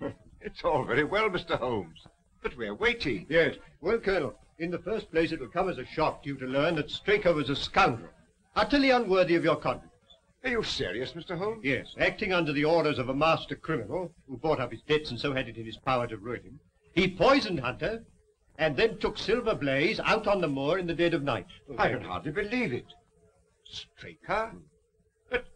it's all very well, Mr. Holmes, but we're waiting. Yes. Well, Colonel, in the first place, it will come as a shock to you to learn that Straker was a scoundrel, utterly unworthy of your confidence. Are you serious, Mr. Holmes? Yes, acting under the orders of a master criminal who bought up his debts and so had it in his power to ruin him, he poisoned Hunter and then took Silver Blaze out on the moor in the dead of night. I can hardly believe it. Straker? But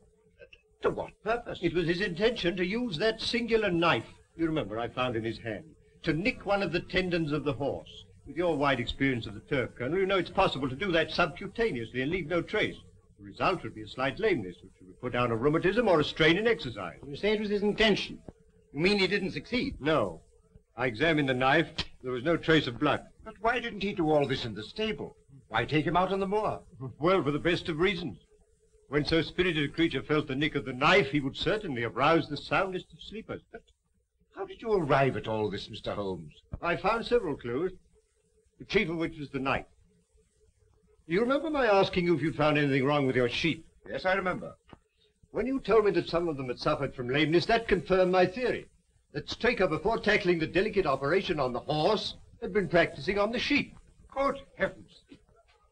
to what purpose? It was his intention to use that singular knife, you remember I found in his hand, to nick one of the tendons of the horse. With your wide experience of the turf, Colonel, you know it's possible to do that subcutaneously and leave no trace. The result would be a slight lameness, which would put down a rheumatism or a strain in exercise. You say it was his intention. You mean he didn't succeed? No. I examined the knife. There was no trace of blood. But why didn't he do all this in the stable? Why take him out on the moor? Well, for the best of reasons. When so spirited a creature felt the nick of the knife, he would certainly have roused the soundest of sleepers. But How did you arrive at all this, Mr. Holmes? I found several clues, the chief of which was the knife. You remember my asking you if you'd found anything wrong with your sheep? Yes, I remember. When you told me that some of them had suffered from lameness, that confirmed my theory. That Straker, before tackling the delicate operation on the horse, had been practicing on the sheep. Good heavens.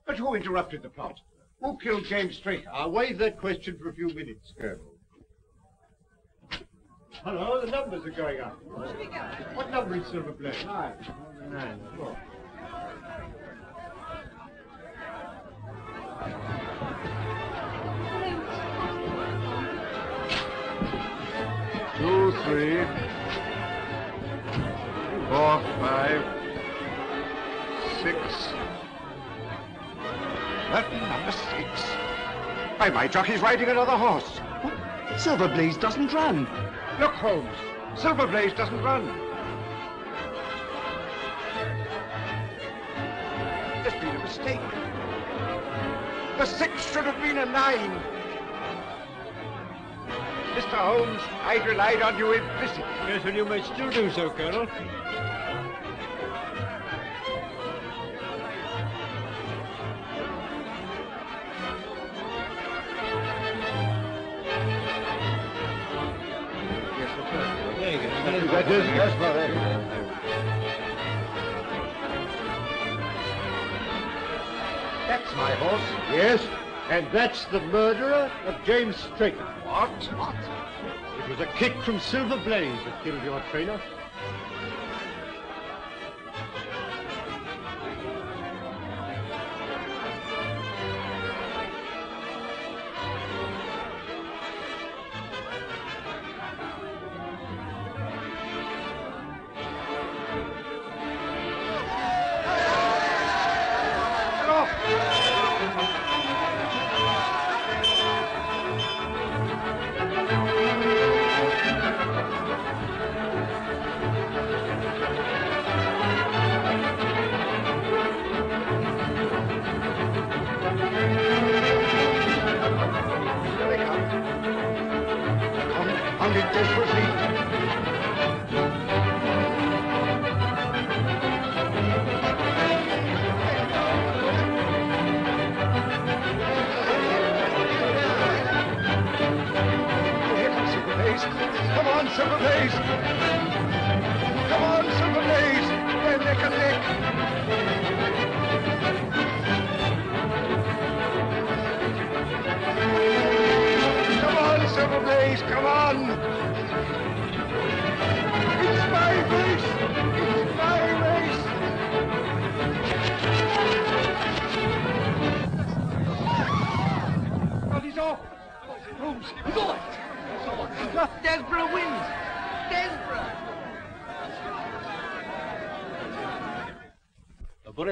But who interrupted the plot? Who killed James Straker? I'll waive that question for a few minutes, Colonel. Hello, the numbers are going up. What number is Silver Blaze? Nine. Nine. Four. Two, three, four, five, six. That number six. Why, my jockey's riding another horse. Silver Blaze doesn't run. Look, Holmes. Silver Blaze doesn't run. There's been a mistake. The six should have been a nine. Mr. Holmes, I relied on you implicitly. Yes, and you may still do so, Colonel. That is, yes, Father. That's my horse. Yes, and that's the murderer of James Straker. What? What? It was a kick from Silver Blaze that killed your trainer.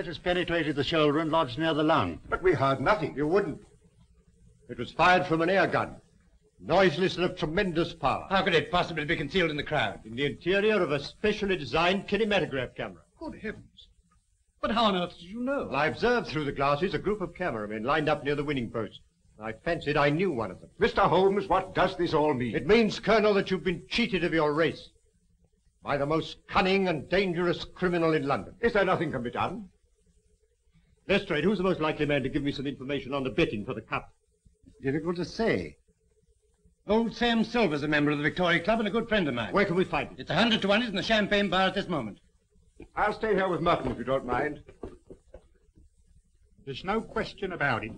Bullet has penetrated the shoulder and lodged near the lung. But we heard nothing. You wouldn't. It was fired from an air gun. Noiseless and of tremendous power. How could it possibly be concealed in the crowd? In the interior of a specially designed kinematograph camera. Good heavens. But how on earth did you know? Well, I observed through the glasses a group of cameramen lined up near the winning post. I fancied I knew one of them. Mr. Holmes, what does this all mean? It means, Colonel, that you've been cheated of your race by the most cunning and dangerous criminal in London. Is there nothing can be done? Lestrade, who's the most likely man to give me some information on the betting for the cup? Difficult to say. Old Sam Silver's a member of the Victoria Club and a good friend of mine. Where can we find him? It's a hundred to one. He's in the Champagne Bar at this moment. I'll stay here with Merton if you don't mind. There's no question about it.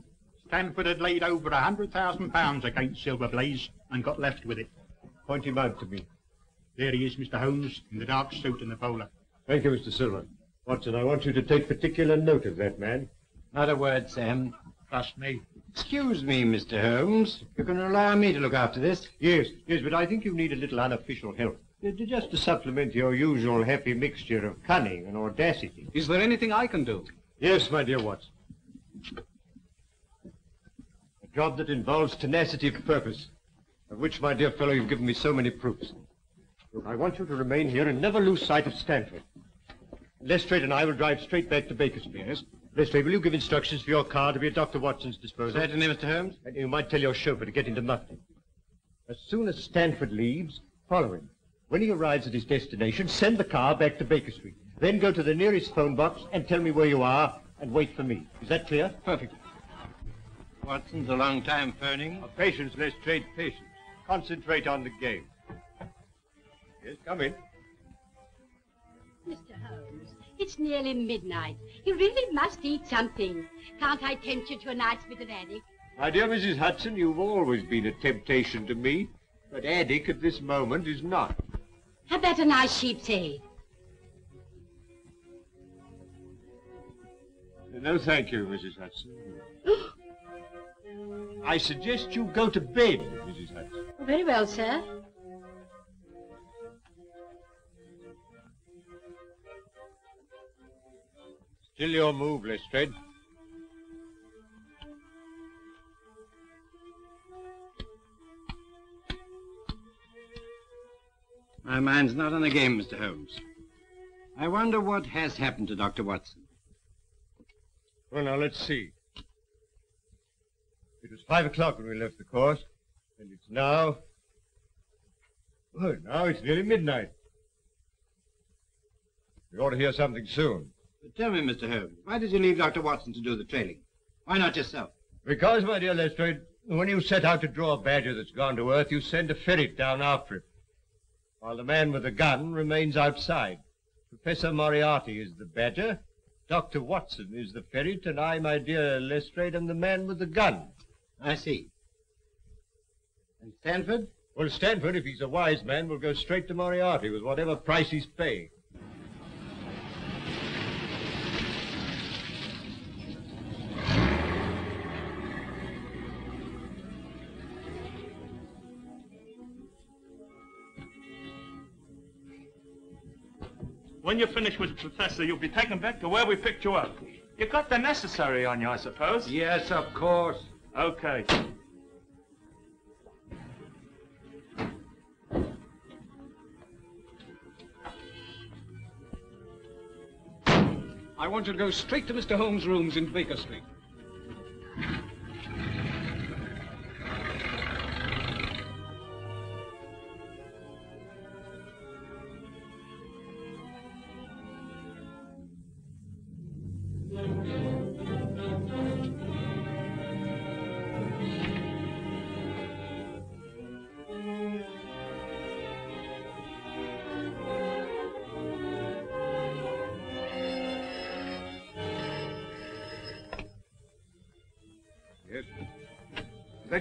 Stanford had laid over a hundred thousand pounds against Silver Blaze and got left with it. Point him out to me. There he is, Mr. Holmes, in the dark suit and the bowler. Thank you, Mr. Silver. Watson, I want you to take particular note of that man. Not a word, Sam. Trust me. Excuse me, Mr. Holmes. You can rely on me to look after this. Yes, yes, but I think you need a little unofficial help. Uh, Just to supplement your usual happy mixture of cunning and audacity. Is there anything I can do? Yes, my dear Watson. A job that involves tenacity of purpose, of which, my dear fellow, you've given me so many proofs. Look, I want you to remain here and never lose sight of Stanford. Lestrade and I will drive straight back to Baker Street. Yes. Lestrade, will you give instructions for your car to be at Dr. Watson's disposal? Certainly, Mr. Holmes. And you might tell your chauffeur to get into Mufti. As soon as Stanford leaves, follow him. When he arrives at his destination, send the car back to Baker Street. Then go to the nearest phone box and tell me where you are and wait for me. Is that clear? Perfect. Watson's a long time phoning. patience, Lestrade, patience. Concentrate on the game. Yes, come in. Mr. Holmes, it's nearly midnight. You really must eat something. Can't I tempt you to a nice bit of haddock? My dear Mrs. Hudson, you've always been a temptation to me, but Addick at this moment is not. How about a nice sheep's head? No, thank you, Mrs. Hudson. I suggest you go to bed, Mrs. Hudson. Oh, very well, sir. Still your move, Lestrade. My mind's not on the game, Mr. Holmes. I wonder what has happened to Dr. Watson. Well, now, let's see. It was five o'clock when we left the course, and it's now Well, now it's nearly midnight. We ought to hear something soon. But tell me, Mr. Holmes, why did you leave Dr. Watson to do the trailing? Why not yourself? Because, my dear Lestrade, when you set out to draw a badger that's gone to Earth, you send a ferret down after it, while the man with the gun remains outside. Professor Moriarty is the badger, Dr. Watson is the ferret, and I, my dear Lestrade, am the man with the gun. I see. And Stanford? Well, Stanford, if he's a wise man, will go straight to Moriarty with whatever price he's paying. When you're finished with the professor, you'll be taken back to where we picked you up. You got the necessary on you, I suppose? Yes, of course. Okay. I want you to go straight to Mr. Holmes' rooms in Baker Street.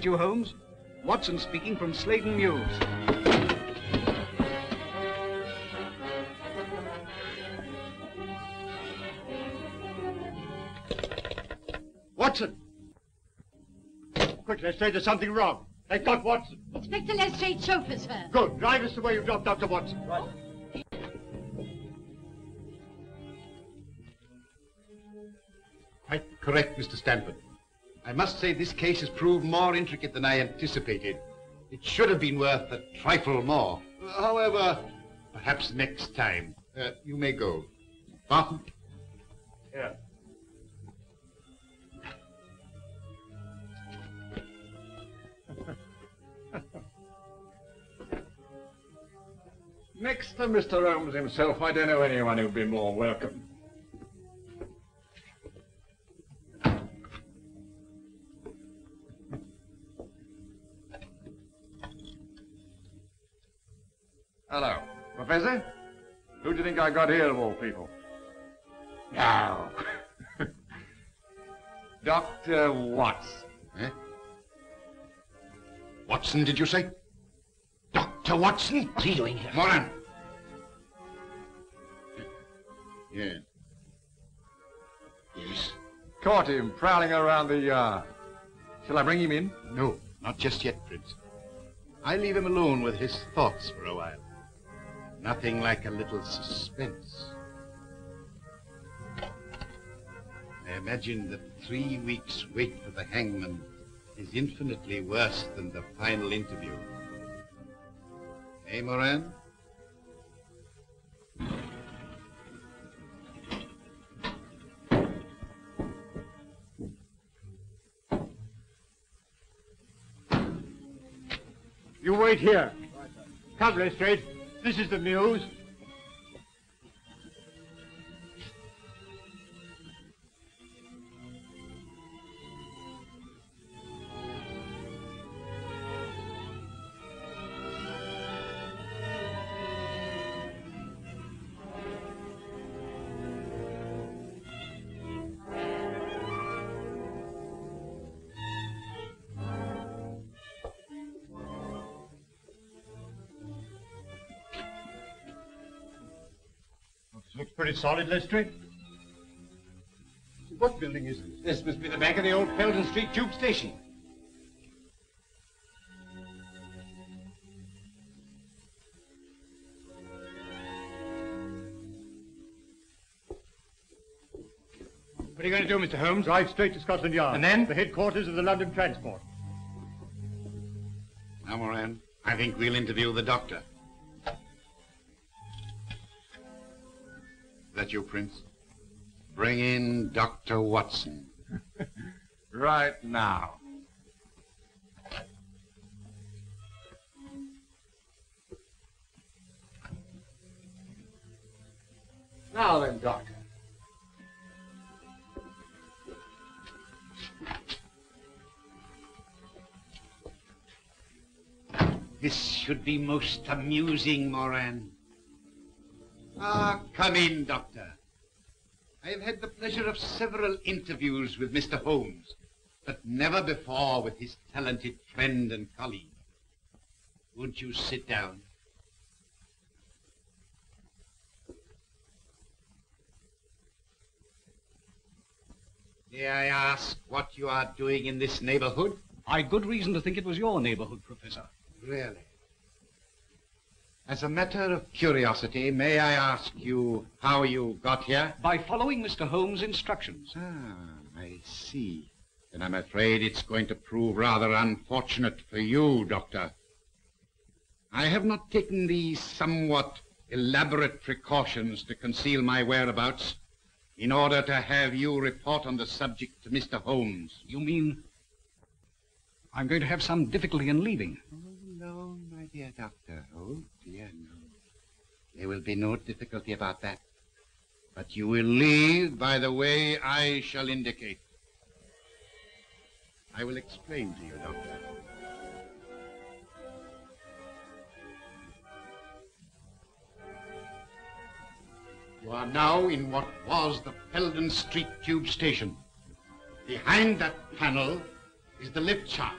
That you, Holmes? Watson speaking from Sladen Mews. Watson! Quick, Lestrade, there's something wrong. They got Watson. Inspector Lestrade chauffeurs sir. Good. Drive us the way you dropped Dr. Watson. Right. Quite correct, Mr. Stanford. I must say this case has proved more intricate than I anticipated. It should have been worth a trifle more. However, perhaps next time. Uh, you may go. Barton? Yeah. Next to Mr. Holmes himself, I don't know anyone who'd be more welcome. Hello. Professor? Who do you think I got here of all people? Now. Dr. Watson. Eh? Watson, did you say? Dr. Watson? What's he doing here? Moran. Yeah. Yes. Caught him prowling around the yard. Shall I bring him in? No, not just yet, Prince. I leave him alone with his thoughts for a while. Nothing like a little suspense. I imagine that three weeks' wait for the hangman is infinitely worse than the final interview. Eh, Moran? You wait here. Come, Lestrade. This is the news. Looks pretty solid, Lestrade. What building is this? This must be the back of the old Felden Street Tube Station. What are you going to do, Mr. Holmes? Drive straight to Scotland Yard. And then? The headquarters of the London Transport. Now, Moran, I think we'll interview the doctor. that you, Prince? Bring in Dr. Watson. right now. Now then, Doctor. This should be most amusing, Moran. Ah, come in, Doctor. I have had the pleasure of several interviews with Mr. Holmes, but never before with his talented friend and colleague. Won't you sit down? May I ask what you are doing in this neighborhood? I'd good reason to think it was your neighborhood, Professor. Really? As a matter of curiosity, may I ask you how you got here? By following Mr. Holmes' instructions. Ah, I see. Then I'm afraid it's going to prove rather unfortunate for you, Doctor. I have not taken these somewhat elaborate precautions to conceal my whereabouts in order to have you report on the subject to Mr. Holmes. You mean I'm going to have some difficulty in leaving? Oh, No, my dear doctor. Oh, no. There will be no difficulty about that. But you will leave by the way I shall indicate. I will explain to you, Doctor. You are now in what was the Peldon Street Tube Station. Behind that panel is the lift shaft.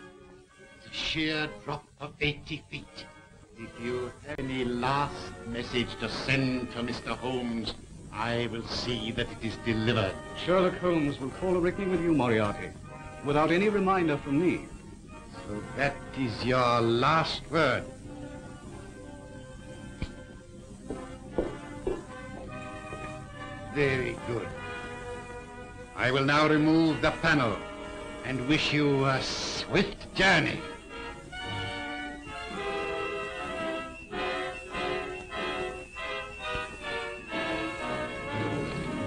It's a sheer drop of 80 feet. If you have any last message to send to Mr. Holmes, I will see that it is delivered. Sherlock Holmes will call a reckoning with you, Moriarty, without any reminder from me. So that is your last word. Very good. I will now remove the panel and wish you a swift journey.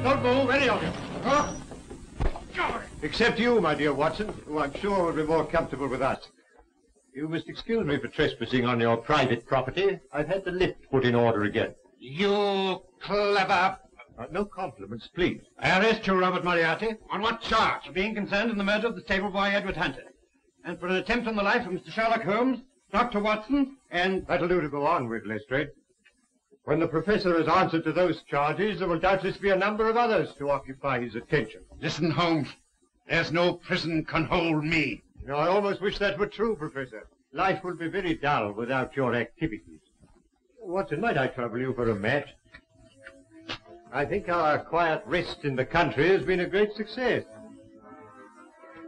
Don't move, any of you. Huh? Except you, my dear Watson, who I'm sure will be more comfortable with us. You must excuse me for trespassing on your private property. I've had the lift put in order again. You clever... Uh, no compliments, please. I arrest you, Robert Moriarty. On what charge? For being concerned in the murder of the stable boy Edward Hunter. And for an attempt on the life of Mr. Sherlock Holmes, Dr. Watson, and... That'll do to go on with, Lestrade. When the professor has answered to those charges, there will doubtless be a number of others to occupy his attention. Listen, Holmes. There's no prison can hold me. You know, I almost wish that were true, Professor. Life will be very dull without your activities. Watson, might I trouble you for a match? I think our quiet rest in the country has been a great success.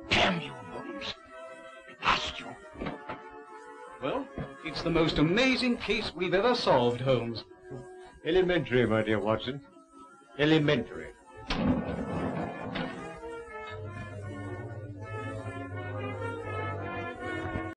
Damn you, Holmes. Ask you. Well, it's the most amazing case we've ever solved, Holmes. Elementary, my dear Watson. Elementary.